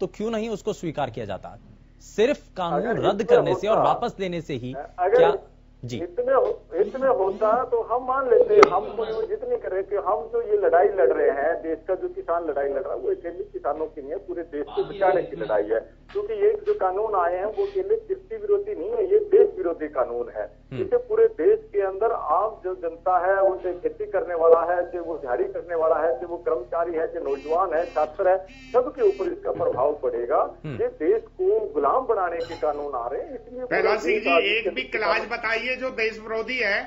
तो क्यों नहीं उसको स्वीकार किया जाता? सिर्फ़ कानून रद्द करने से और वापस लेने से ही क्या जी। हित में हित में होता तो हम मान लेते हम तो यो नहीं कर रहे कि हम जो ये लड़ाई लड़ रहे हैं देश का जो किसान लड़ाई लड़ रहा है वो अकेले किसानों की नहीं है पूरे देश को बचाने की लड़ाई है। क्योंकि ये जो कानून आए हैं वो अकेले कृषि विरोधी नहीं है ये देश विरोधी कानून है। इसे पूरे देश के अंदर आम जो जनता है वो चाहे खेती करने वाला है चाहे वो झाड़ी करने वाला है चाहे वो कर्मचारी है चाहे नौजवान है छात्र है सबके ऊपर इसका प्रभाव पड़ेगा। ये देश को गुलाम बनाने के कानून आ रहे हैं इसलिए कैलाश सिंह जी एक भी क्लाज बताइए जो देश विरोधी है।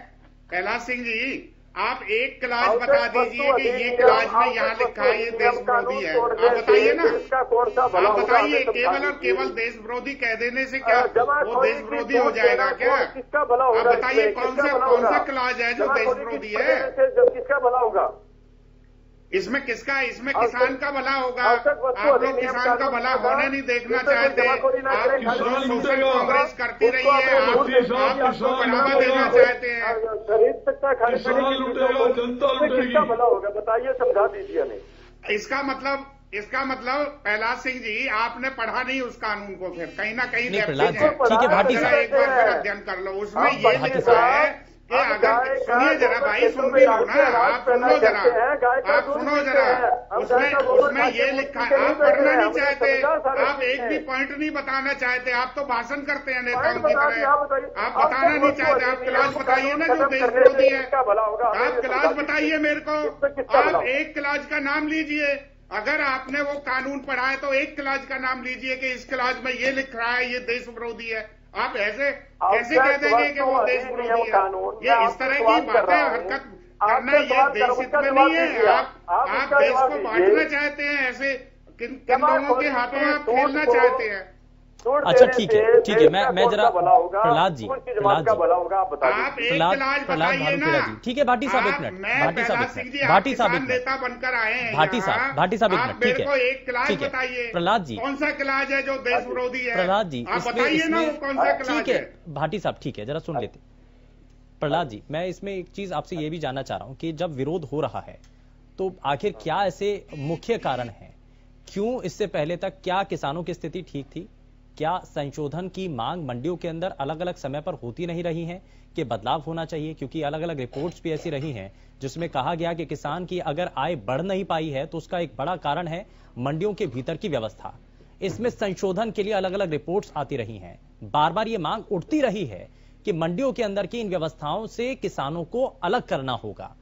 कैलाश सिंह जी आप एक क्लाज आवश्यक बता दीजिए कि ये क्लाज में यहाँ लिखा है ये देश विरोधी है। आप बताइए ना। आप बताइए केवल और केवल देश विरोधी कह देने से क्या वो देश विरोधी हो जाएगा क्या? आप बताइए कौन सा कौन सा? क्लाज है जो देश विरोधी है? किसका भला होगा? इसमें किसका इसमें किसान का भला होगा। आप लोग किसान का भला होने नहीं देखना चाहते। आप किसान सोशल कांग्रेस करती रही है आप उसको बढ़ावा देना चाहते हैं। खरीद सकता है खाने पीने की लूटेगा, चीज़ों को। जनता किसका भला होगा बताइए समझा दीजिए हमें इसका मतलब इसका मतलब प्रहलाद सिंह जी आपने पढ़ा नहीं उस कानून को फिर कहीं ना कहीं हैं। ठीक है, भाटी साहब। एक बार फिर अध्ययन कर लो उसमें ये लिखा है कि अगर गाय सुनिए जरा भाई सुन भी लो ना आप सुनो जरा हैं, आप सुनो जरा उसमें उसमें ये लिखा है आप पढ़ना नहीं चाहते आप एक भी पॉइंट नहीं बताना चाहते आप तो भाषण करते हैं नेताओं की तरह। आप बताना नहीं चाहते आप क्लास बताइए ना जो देश विरोधी है। आप क्लास बताइए मेरे को। आप एक क्लास का नाम लीजिए। अगर आपने वो कानून पढ़ा है तो एक क्लास का नाम लीजिए कि इस क्लास में ये लिख रहा है ये देश विरोधी है। आप ऐसे कैसे कह देंगे कि वो देश विरोधी है? ये इस तरह की बातें हरकत करना ये देश हित में नहीं है। आप आप देश को बांटना चाहते हैं ऐसे किन किन लोगों के हाथों में आप छूट खेलना चाहते हैं? अच्छा, ठीक है, ठीक है, मैं- मैं जरा- प्रहलाद जी, प्रहलाद जी। भला होगा आप बता आप दीजिए एक प्रहलाद प्रहलाद बताइए भानुखेड़ा जी ठीक है भाटी साहब एक मिनट भाटी साहब एक मिनट। भाटी साहब एक मिनट। बनकर आए हैं भाटी साहब भाटी साहब एक मिनट ठीक है। ठीक है। प्रहलाद जी कौन सा क्लास है जो देश विरोधी है? प्रहलाद जी सा ठीक है है। भाटी साहब ठीक है जरा सुन लेते प्रहलाद जी मैं इसमें एक चीज़ आपसे ये भी जानना चाह रहा हूँ कि जब विरोध हो रहा है तो आखिर क्या ऐसे मुख्य कारण है? क्यों इससे पहले तक क्या किसानों की स्थिति ठीक थी? क्या संशोधन की मांग मंडियों के अंदर अलग अलग समय पर होती नहीं रही है कि बदलाव होना चाहिए? क्योंकि अलग अलग रिपोर्ट्स भी ऐसी रही हैं जिसमें कहा गया कि किसान की अगर आय बढ़ नहीं पाई है तो उसका एक बड़ा कारण है मंडियों के भीतर की व्यवस्था। इसमें संशोधन के लिए अलग अलग रिपोर्ट्स आती रही हैं। बार बार ये मांग उठती रही है कि मंडियों के अंदर की इन व्यवस्थाओं से किसानों को अलग करना होगा।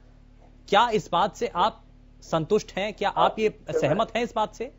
क्या इस बात से आप संतुष्ट हैं? क्या आप ये सहमत हैं इस बात से?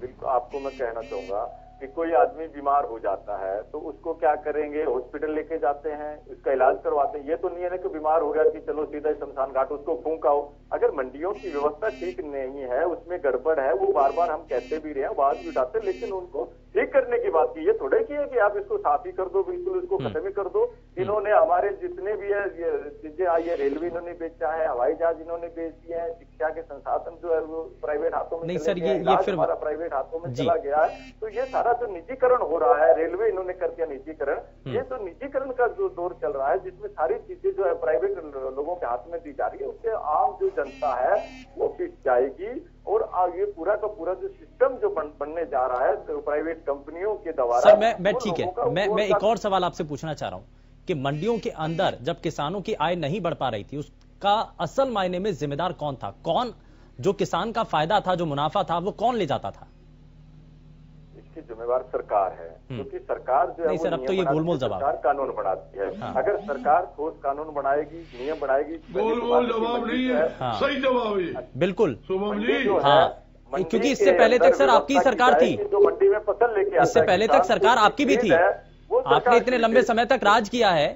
बिल्कुल आपको मैं कहना चाहूँगा कि कोई आदमी बीमार हो जाता है तो उसको क्या करेंगे? हॉस्पिटल लेके जाते हैं, उसका इलाज करवाते हैं। ये तो नहीं है ना कि बीमार हो गया कि चलो सीधा शमशान घाट उसको फूंकाओ अगर मंडियों की व्यवस्था ठीक नहीं है, उसमें गड़बड़ है, वो बार बार हम कहते भी रहे हैं, आवाज़ भी उठाते लेकिन उनको ठीक करने की बात की ये थोड़े की है कि आप इसको साफ़ ही कर दो बिल्कुल इसको खत्म ही कर दो। इन्होंने हमारे जितने भी है ये चीज़ें आई है रेलवे इन्होंने बेचा है हवाई जहाज़ इन्होंने बेच दिए हैं शिक्षा के संसाधन जो है वो प्राइवेट हाथों में नहीं सर, ये- ये फिर- हमारा प्राइवेट हाथों में चला गया है। तो ये सारा जो निजीकरण हो रहा है रेलवे इन्होंने कर दिया निजीकरण ये जो निजीकरण का जो दौर चल रहा है जिसमें सारी चीज़ें जो है प्राइवेट लोगों के हाथ में दी जा रही है उससे आम जो जनता है वो पिस जाएगी। और ये पूरा का पूरा जो सिस्टम जो बन, बनने जा रहा है तो प्राइवेट कंपनियों के द्वारा सर मैं मैं ठीक है। मैं मैं एक और सवाल आपसे पूछना चाह रहा हूँ कि मंडियों के अंदर जब किसानों की आय नहीं बढ़ पा रही थी उसका असल मायने में जिम्मेदार कौन था? कौन जो किसान का फ़ायदा था जो मुनाफा था वो कौन ले जाता था? इसकी जिम्मेवार सरकार है क्योंकि तो सरकार जो है सर, अब तो ये गोलमोल जवाब। सरकार कानून बनाती है। हाँ। अगर सरकार ठोस कानून बनाएगी नियम बनाएगी गोल गोल जवाब नहीं है। हाँ। सही जवाब है बिल्कुल। है। क्योंकि इससे पहले तक सर आपकी सरकार थी। जो मंडी में फ़सल लेके इससे पहले तक सरकार आपकी भी थी। आपने इतने लंबे समय तक राज किया है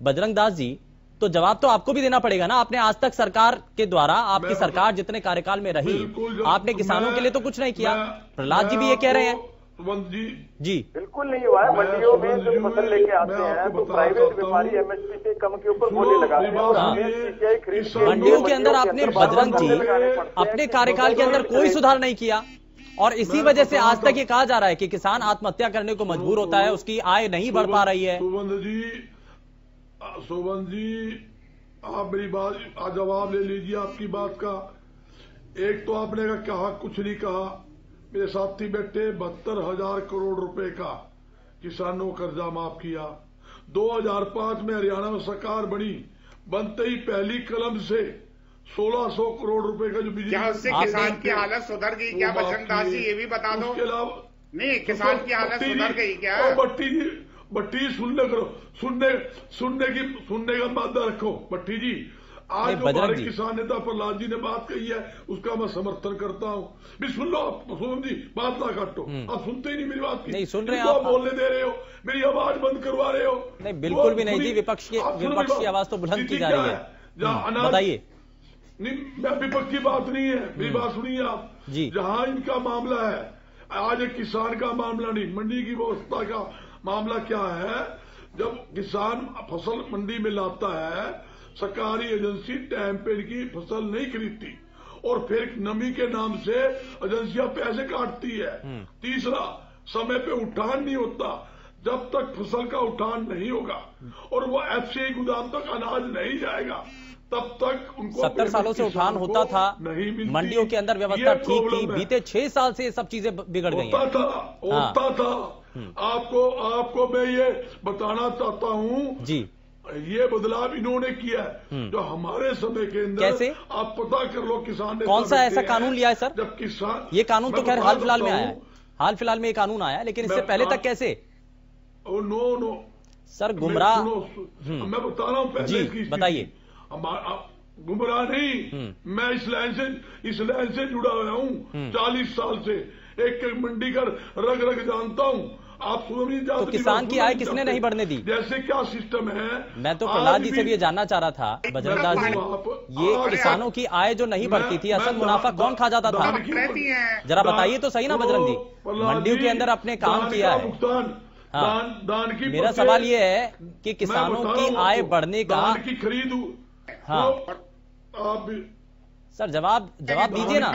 बजरंग दास जी तो जवाब तो आपको भी देना पड़ेगा ना? आपने आज तक सरकार के द्वारा आपकी सरकार जितने कार्यकाल में रही आपने किसानों के लिए तो कुछ नहीं किया। प्रहलाद जी भी ये कह रहे हैं। सुमंत जी। जी। बिल्कुल नहीं हुआ है। मंडियों में जो फ़सल लेके आते हैं तो प्राइवेट व्यापारी एमएसपी से कम के ऊपर बोले लगाते हैं। इस के मंडियों के अंदर आपने बजरंग जी हैं अपने कार्यकाल के अंदर कोई सुधार नहीं किया। और इसी वजह से आज तक ये कहा जा रहा है कि किसान आत्महत्या करने को मजबूर होता है उसकी आय नहीं बढ़ पा रही है। सुबंध जी सुबंध जी आप मेरी बात जवाब ले लीजिए आपकी बात का। एक तो आपने कहा कुछ नहीं कहा। मेरे साथी बैठे बहत्तर हज़ार करोड़ रुपए का किसानों कर्जा माफ़ किया। 2005 में हरियाणा में सरकार बनी बनते ही पहली कलम से 1600 करोड़ रुपए का जो बिजली क्या उससे किसान की हालत सुधर गई क्या वो माफ़ दास जी ये भी बता दो। उसके अलावा नहीं किसान की हालत सुधर गई क्या? ओ भट्टी जी भट्टी सुनने करो सुनने सुनने की सुनने का मादा रखो। भट्टी जी आज जो बजरंग हमारे। किसान नेता प्रहलाद जी ने बात कही है उसका मैं समर्थन करता हूँ भी सुन लो आप सोम जी बात ना काटो आप सुनते ही नहीं मेरी बात की हम्म। नहीं, सुन रहे हैं आप। बोलने दे रहे हो मेरी आवाज़ बंद करवा रहे हो नहीं, बिल्कुल भी नहीं जी, विपक्ष की- विपक्ष की आवाज़ तो बुलंद की जा रही है। हम्म, बताइए नहीं मैं विपक्ष की बात नहीं है मेरी बात सुनिए आप हम्म। जी। जहाँ इनका मामला है आज एक किसान का मामला नहीं मंडी की व्यवस्था का मामला क्या है जब किसान फ़सल मंडी में लाता है सरकारी एजेंसी टाइम पे इनकी फ़सल नहीं खरीदती। और फिर नमी के नाम से एजेंसियाँ पैसे काटती है। हम्म। तीसरा समय पे उठान नहीं होता। जब तक फ़सल का उठान नहीं होगा और वो एफसीआई गोदाम तक अनाज नहीं जाएगा तब तक उनको सत्तर सालों से उठान होता था। नहीं मिलती। मंडियों के अंदर व्यवस्था ठीक थी। बीते छह साल से ये सब चीज़ें बिगड़ गई होता था हाँ। होता था। आपको आपको मैं ये बताना चाहता हूँ जी। ये बदलाव इन्होंने किया है हम्म। जो हमारे समय के अंदर कैसे? आप पता कर लो किसान ने कौन सा ऐसा कानून लिया है सर? जब किसान ये कानून तो खैर हाल फ़िलहाल में आया है हाल फ़िलहाल में ये कानून आया है लेकिन इससे पहले तक कैसे ओ नो नो सर गुमराह हम्म। मैं बता रहा हूँ पहले जी, बताइए। गुमराह नहीं हम्म। मैं इस लाइन से इस लाइन से जुड़ा हुआ हूँ। चालीस साल से एक एक मंडी कर रग रग जानता हूँ आप सुनो नहीं तो किसान की आय किसने नहीं बढ़ने दी? जैसे क्या सिस्टम है मैं तो प्रहलाद जी से भी- ये जानना चाह रहा था बजरंग दास जी। ये किसानों की आय जो नहीं बढ़ती थी असल मुनाफा कौन खा जाता था? हैं। जरा बताइए तो सही ना बजरंग जी। मंडियों के अंदर आपने काम किया है। हाँ। दान दान की मेरा सवाल ये है कि किसानों की आय बढ़ने का दान की खरीद। हाँ। तो आप सर जवाब जवाब दीजिए ना।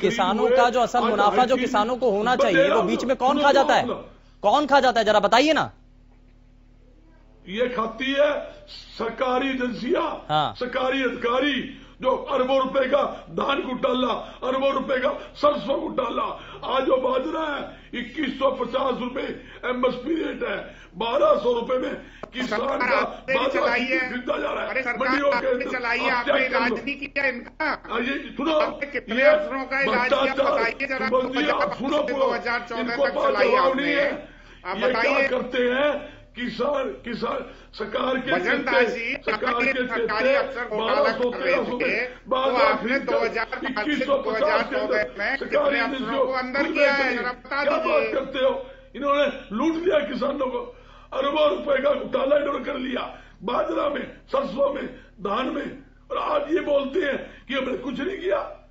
किसानों का जो असल मुनाफा जो किसानों को होना चाहिए वो बीच में कौन खा जाता है? कौन खा जाता है जरा बताइए ना ये खाती है सरकारी एजेंसियाँ हाँ। सरकारी अधिकारी जो अरबों रुपए का धान घोटाला अरबों रुपए का सरसों घोटाला आज जो बाजरा है इक्कीस सौ पचास रूपए एमएसपी रेट है बारह सौ रूपए में किसान का बाजरा खरीदा जा रहा है मंडियों के चलाई है आप आपने चेक कर लो। इलाज नहीं किया इनका ये सुनो ये अफसरों का इलाज किया? भ्रष्टाचार, बताइए जरा, सुमन जी, आप 2005 सुनो से पूरा। 2014 इनको तक जवाब नहीं है आप बताइए। करते हैं? किसान किसान सरकार के सरकार के सरकारी अफसर घोटाला 1200, कर रहे थे, तो आपने खरीद कर 2005 से 2150 के अंदर 2014 में सरकारी कितने अफसरों को अंदर किया है? जरा बता दीजिए। करते हो? इन्होंने लूट लिया किसानों को। अरबों रुपए का घोटाला इन्होंने कर लिया। बाजरा में सरसों में धान में। और आज ये बोलते हैं कि हमने कुछ नहीं किया।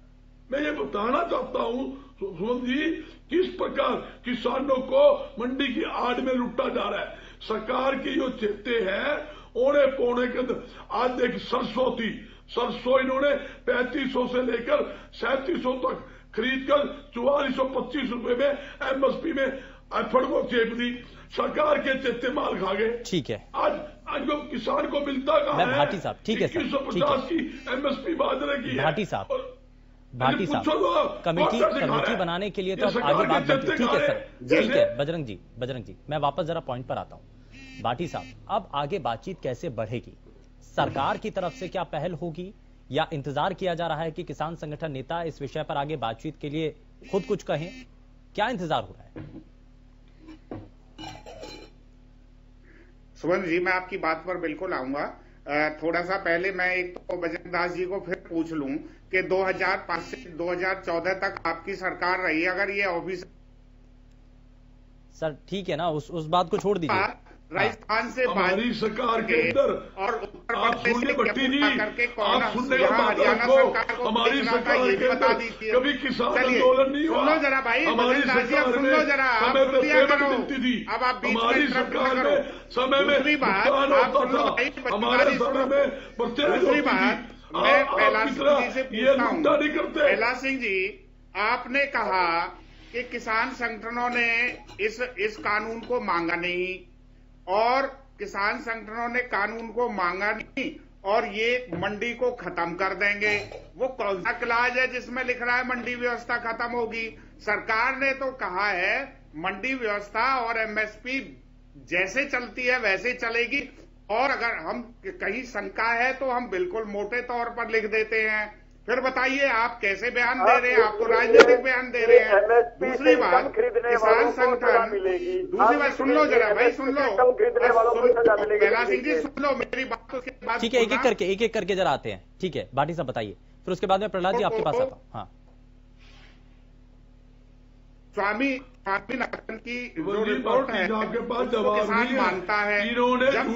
मैं ये बताना चाहता हूँ सुमन जी किस प्रकार किसानों को मंडी की आड़ में लुटा जा रहा है? सरकार की जो चेते हैं ओने पौने के अंदर आज देख सरसों थी। सरसों इन्होंने पैंतीस सौ लेकर सैंतीस तक खरीद कर चौवालीस सौ पच्चीस रुपये में एमएसपी में एफर्ट को चेप दी। सरकार के चेते माल खा गए। ठीक है। आज आज जो किसान को मिलता कहा मैं भाटी साहब, ठीक है इक्कीस सौ पचास की एमएसपी बाजरे की है। भाटी साहब, भाटी साहब तो, कमेटी कमेटी बनाने के लिए तो सरकार आगे बात बनती ठीक है सर। ठीक है बजरंग जी बजरंग जी मैं वापस जरा पॉइंट पर आता हूँ। भाटी साहब अब आगे बातचीत कैसे बढ़ेगी? सरकार की तरफ़ से क्या पहल होगी? या इंतज़ार किया जा रहा है कि किसान संगठन नेता इस विषय पर आगे बातचीत के लिए खुद कुछ कहें? क्या इंतज़ार हो रहा है? सुमन जी मैं आपकी बात पर बिल्कुल आऊँगा। थोड़ा सा पहले मैं एक तो बजरंग दास जी को फिर पूछ लूँ कि 2005 से 2014 तक आपकी सरकार रही अगर ये ऑफ़िस सर ठीक है ना उस उस बात को छोड़ दीजिए। राजस्थान से हमारी सरकार के अंदर और उत्तर प्रदेश से भट्टी जी करके आप सुनने का यहाँ बात हरियाणा सरकार को हमारी बेच रहा था, सरकार ये बता अंदर दीजिए। कभी किसान आंदोलन नहीं हुआ। जरा भाई हमारी सरकार सुन लो जरा अब आप हमारी सरकार ना समय में हमारे समय में दूसरी बात मैं कैलाश सिंह जी से पूछता हूँ। कैलाश सिंह जी आपने कहा कि किसान संगठनों ने इस इस कानून को मांगा नहीं। और किसान संगठनों ने कानून को मांगा नहीं और ये मंडी को खत्म कर देंगे। वो कौन सा क्लाज है जिसमें लिख रहा है मंडी व्यवस्था खत्म होगी? सरकार ने तो कहा है, मंडी व्यवस्था और एमएसपी जैसे चलती है वैसे चलेगी। और अगर हम कहीं शंका है तो हम बिल्कुल मोटे तौर पर लिख देते हैं। फिर बताइए आप कैसे बयान दे रहे हैं? आप तो राजनीतिक बयान दे रहे हैं। दूसरी बात किसान संगठन। दूसरी बात सुन लो जरा भाई सुन लो। कैलाश सिंह जी सुन लो मेरी बात तो उसके बाद ठीक है एक एक करके एक एक करके जरा आते हैं। ठीक है बाटी साहब बताइए। फिर उसके बाद में प्रहलाद जी आपके पास आता हूँ। हाँ। स्वामी स्वामीनाथन की जो रिपोर्ट है आपके पास जवाब नहीं मानता है। इन्होंने जब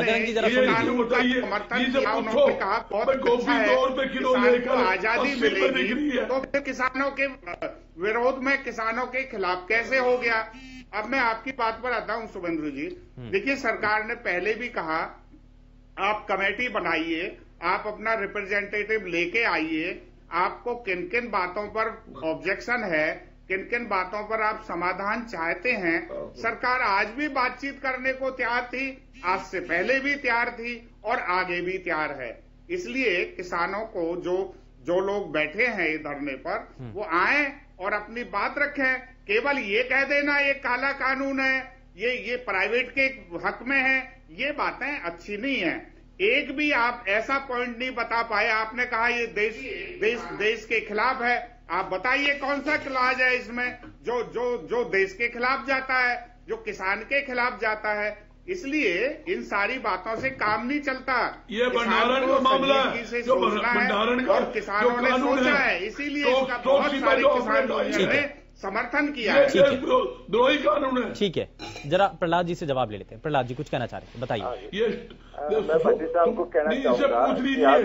है। जी जरा ने समर्थन किया उन्होंने कहा बहुत भाई गोभी अच्छा है। रुपए किलो लेकर को आज़ादी 80 रुपए बिक रही मिलेगी तो फिर किसानों के विरोध में किसानों के खिलाफ कैसे हो गया? अब मैं आपकी बात पर आता हूँ शुभेंद्र जी। देखिए सरकार ने पहले भी कहा आप कमेटी बनाइए आप अपना रिप्रेजेंटेटिव लेके आइए आपको किन किन बातों पर ऑब्जेक्शन है किन किन बातों पर आप समाधान चाहते हैं? सरकार आज भी बातचीत करने को तैयार थी आज से पहले भी तैयार थी और आगे भी तैयार है। इसलिए किसानों को जो जो लोग बैठे हैं ये धरने पर वो आए और अपनी बात रखें। केवल ये कह देना ये काला कानून है ये ये प्राइवेट के हक में है ये बातें अच्छी नहीं है। एक भी आप ऐसा पॉइंट नहीं बता पाए। आपने कहा ये देश देश देश के खिलाफ है। आप बताइए कौन सा क्लाज है इसमें जो जो जो देश के खिलाफ जाता है जो किसान के खिलाफ जाता है। इसलिए इन सारी बातों से काम नहीं चलता। ये भंडारण का मामला है। जो सोचना है भंडारण का और किसानों ने सोचा है, है। इसीलिए तो- इसका तो बहुत सारे किसान है। समर्थन किया ये है। ठीक है। द्रोही कानून है। ठीक है। जरा प्रहलाद जी से जवाब ले लेते हैं। प्रहलाद जी कुछ कहना चाह रहे हैं? बताइए। ये मैं साहब को कहना चाहूँगा है,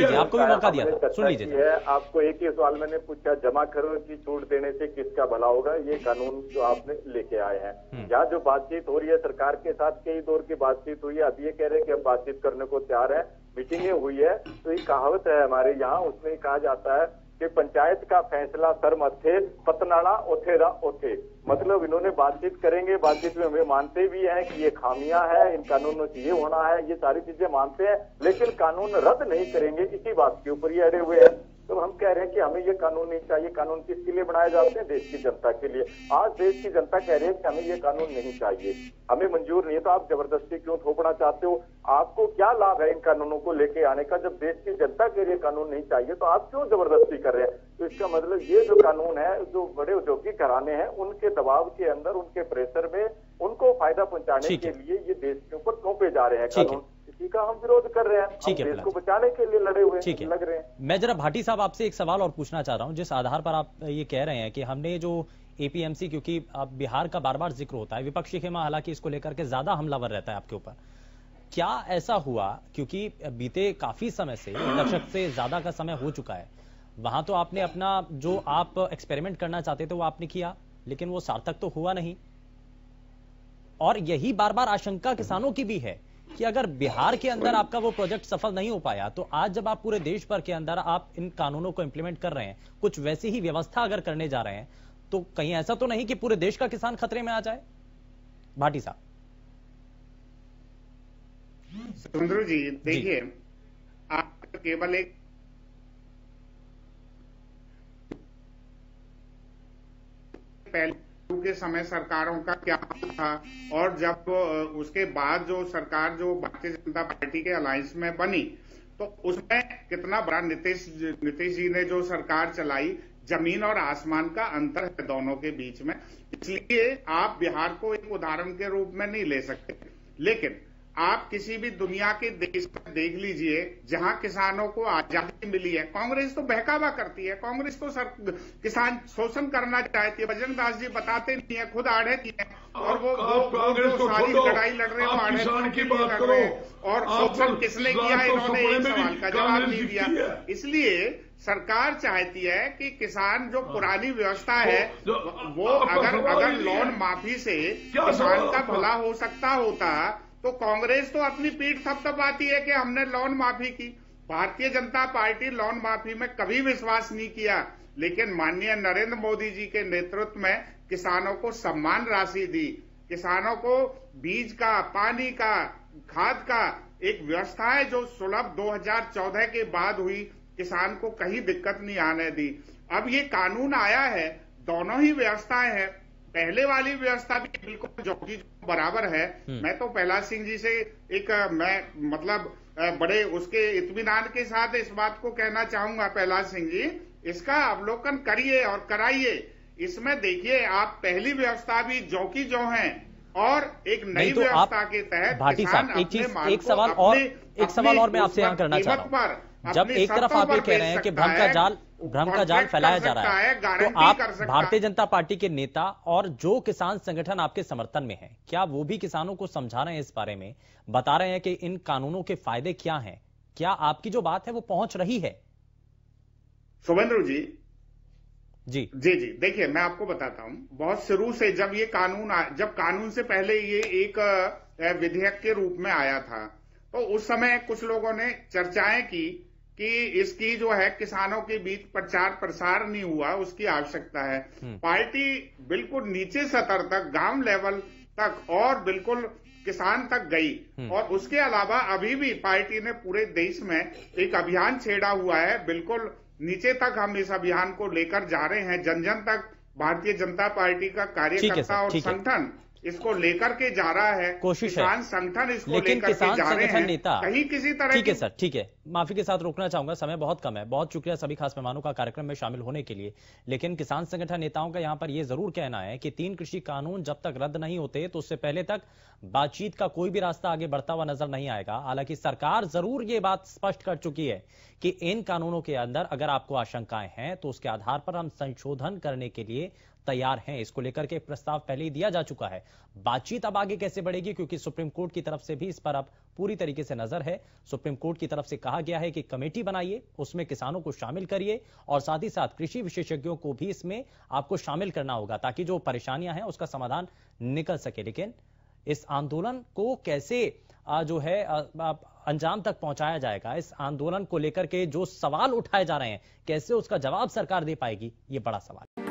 है। आपको भी मौका दिया था। सुन लीजिए। है। आपको एक ही सवाल मैंने पूछा जमा करो की छूट देने से किसका भला होगा? ये कानून जो आपने लेके आए हैं। यहाँ जो बातचीत हो रही है सरकार के साथ कई दौर की बातचीत हुई है। अब ये कह रहे हैं कि हम बातचीत करने को तैयार है। मीटिंगें हुई है तो ये कहावत है हमारे यहाँ उसमें कहा जाता है कि पंचायत का फैसला सर मथे पतनाड़ा ओथेरा ओथे। मतलब इन्होंने बातचीत करेंगे, बातचीत में हमें मानते भी हैं कि ये खामियाँ हैं, इन कानूनों से ये होना है, ये सारी चीज़ें मानते हैं, लेकिन कानून रद्द नहीं करेंगे, इसी बात के ऊपर ये अड़े हुए हैं। तो हम कह रहे हैं कि हमें ये कानून नहीं चाहिए। कानून किसके लिए बनाए जाते हैं? देश की जनता के लिए। आज देश की जनता कह रही है कि हमें ये कानून नहीं चाहिए। हमें मंजूर नहीं है तो आप ज़बरदस्ती क्यों थोपना चाहते हो? आपको क्या लाभ है इन कानूनों को लेके आने का? जब देश की जनता के लिए कानून नहीं चाहिए तो आप क्यों ज़बरदस्ती कर रहे हैं? तो इसका मतलब ये जो कानून है जो बड़े औद्योगिक घराने हैं उनके दबाव के अंदर उनके प्रेशर में उनको फ़ायदा पहुँचाने के लिए ये देश के ऊपर थोपे जा रहे हैं। कानून। इसी का हम विरोध कर रहे हैं। ठीक है, देश को बचाने के लिए लड़े हुए ठीक है। लग रहे हैं। मैं जरा भाटी साहब आपसे एक सवाल और पूछना चाह रहा हूँ जिस आधार पर आप ये कह रहे हैं कि हमने जो एपीएमसी क्योंकि अब बिहार का बार बार ज़िक्र होता है विपक्षी खेमा हालाँकि इसको लेकर के ज़्यादा हमलावर रहता है आपके ऊपर। क्या ऐसा हुआ क्योंकि बीते काफ़ी समय से दशक से ज़्यादा का समय हो चुका है वहाँ तो आपने अपना जो आप एक्सपेरिमेंट करना चाहते थे वो आपने किया लेकिन वो सार्थक तो हुआ नहीं। और यही बार बार आशंका किसानों की भी है कि अगर बिहार के अंदर आपका वो प्रोजेक्ट सफल नहीं हो पाया तो आज जब आप पूरे देश भर के अंदर आप इन कानूनों को इंप्लीमेंट कर रहे हैं कुछ वैसी ही व्यवस्था अगर करने जा रहे हैं तो कहीं ऐसा तो नहीं कि पूरे देश का किसान खतरे में आ जाए? भाटी साहब। सुंदर जी देखिए आप केवल एक पहले के समय सरकारों का क्या था? और जब उसके बाद जो सरकार, जो भारतीय जनता पार्टी के अलायंस में बनी तो उसमें कितना बड़ा नीतीश नीतीश जी ने जो सरकार चलाई, ज़मीन और आसमान का अंतर है दोनों के बीच में। इसलिए आप बिहार को एक उदाहरण के रूप में नहीं ले सकते। लेकिन आप किसी भी दुनिया के देश में देख लीजिए जहाँ किसानों को आज़ादी मिली है। कांग्रेस तो बहकावा करती है। कांग्रेस तो सर किसान शोषण करना चाहती है। बजरंग दास जी बताते नहीं है खुद आड़े की है। और वो वो, कांग्रेस सारी लड़ाई लड़ रहे हैं किसान की बात करो। रहे हो। और शोषण किसने किया इन्होंने एक सवाल का जवाब नहीं दिया। इसलिए सरकार चाहती है कि किसान जो पुरानी व्यवस्था है वो अगर अगर लोन माफ़ी से किसान का भला हो सकता होता तो कांग्रेस तो अपनी पीठ थपथपाती है कि हमने लोन माफ़ी की। भारतीय जनता पार्टी लोन माफ़ी में कभी विश्वास नहीं किया। लेकिन माननीय नरेंद्र मोदी जी के नेतृत्व में किसानों को सम्मान राशि दी। किसानों को बीज का, पानी का, खाद का एक व्यवस्था है जो सुलभ 2014 के बाद हुई। किसान को कहीं दिक्कत नहीं आने दी। अब ये कानून आया है, दोनों ही व्यवस्थाएँ हैं। पहले वाली व्यवस्था भी बिल्कुल जो की बराबर है। हम्म। मैं तो प्रहलाद सिंह जी से एक मैं मतलब बड़े उसके इत्मीनान के साथ इस बात को कहना चाहूँगा प्रहलाद सिंह जी। इसका अवलोकन करिए और कराइए। इसमें देखिए आप पहली व्यवस्था भी जो की जो है और एक नई तो व्यवस्था के तहत भाटी साहब एक चीज़ एक सवाल और एक सवाल और मैं आपसे यहाँ करना चाह रहा हूँ। जब एक तरफ़ आप ये कह रहे हैं कि भ्रम का जाल भ्रम का जाल फैलाया जा रहा है। है, तो आप भारतीय जनता पार्टी के नेता और जो किसान संगठन आपके समर्थन में है क्या वो भी किसानों को समझा रहे हैं इस बारे में? बता रहे हैं कि इन कानूनों के फ़ायदे क्या हैं? क्या आपकी जो बात है वो पहुँच रही है? शुभेंद्र जी। जी। जी जी। देखिए मैं आपको बताता हूँ। बहुत शुरू से जब ये कानून आ, जब कानून से पहले ये एक विधेयक के रूप में आया था तो उस समय कुछ लोगों ने चर्चाएँ की कि इसकी जो है किसानों के बीच प्रचार प्रसार नहीं हुआ उसकी आवश्यकता है। पार्टी बिल्कुल नीचे सतर तक गाँव लेवल तक और बिल्कुल किसान तक गई। और उसके अलावा अभी भी पार्टी ने पूरे देश में एक अभियान छेड़ा हुआ है। बिल्कुल नीचे तक हम इस अभियान को लेकर जा रहे हैं। जन जन तक भारतीय जनता पार्टी का कार्यकर्ता और संगठन इसको लेकर के जा रहा है कोशिश किसान संगठन इसको लेकिन लेकर के किसान जा रहे संगठन हैं नेता कहीं किसी तरह ठीक है सर ठीक है। माफ़ी के साथ रोकना चाहूँगा समय बहुत कम है। बहुत शुक्रिया सभी खास मेहमानों का कार्यक्रम में शामिल होने के लिए। लेकिन किसान संगठन नेताओं का यहाँ पर यह ज़रूर कहना है कि तीन कृषि कानून जब तक रद्द नहीं होते तो उससे पहले तक बातचीत का कोई भी रास्ता आगे बढ़ता हुआ नज़र नहीं आएगा। हालाँकि सरकार ज़रूर ये बात स्पष्ट कर चुकी है कि इन कानूनों के अंदर अगर आपको आशंकाएँ हैं तो उसके आधार पर हम संशोधन करने के लिए तैयार हैं। इसको लेकर के प्रस्ताव पहले ही दिया जा चुका है। बातचीत अब आगे कैसे बढ़ेगी? क्योंकि सुप्रीम कोर्ट की तरफ़ से भी इस पर अब पूरी तरीके से नज़र है। सुप्रीम कोर्ट की तरफ़ से कहा गया है कि कमेटी बनाइए, उसमें किसानों को शामिल करिए और साथ ही साथ कृषि विशेषज्ञों को भी इसमें आपको शामिल करना होगा ताकि जो परेशानियाँ हैं उसका समाधान निकल सके। लेकिन इस आंदोलन को कैसे जो है अंजाम तक पहुँचाया जाएगा? इस आंदोलन को लेकर के जो सवाल उठाए जा रहे हैं, कैसे उसका जवाब सरकार दे पाएगी? ये बड़ा सवाल।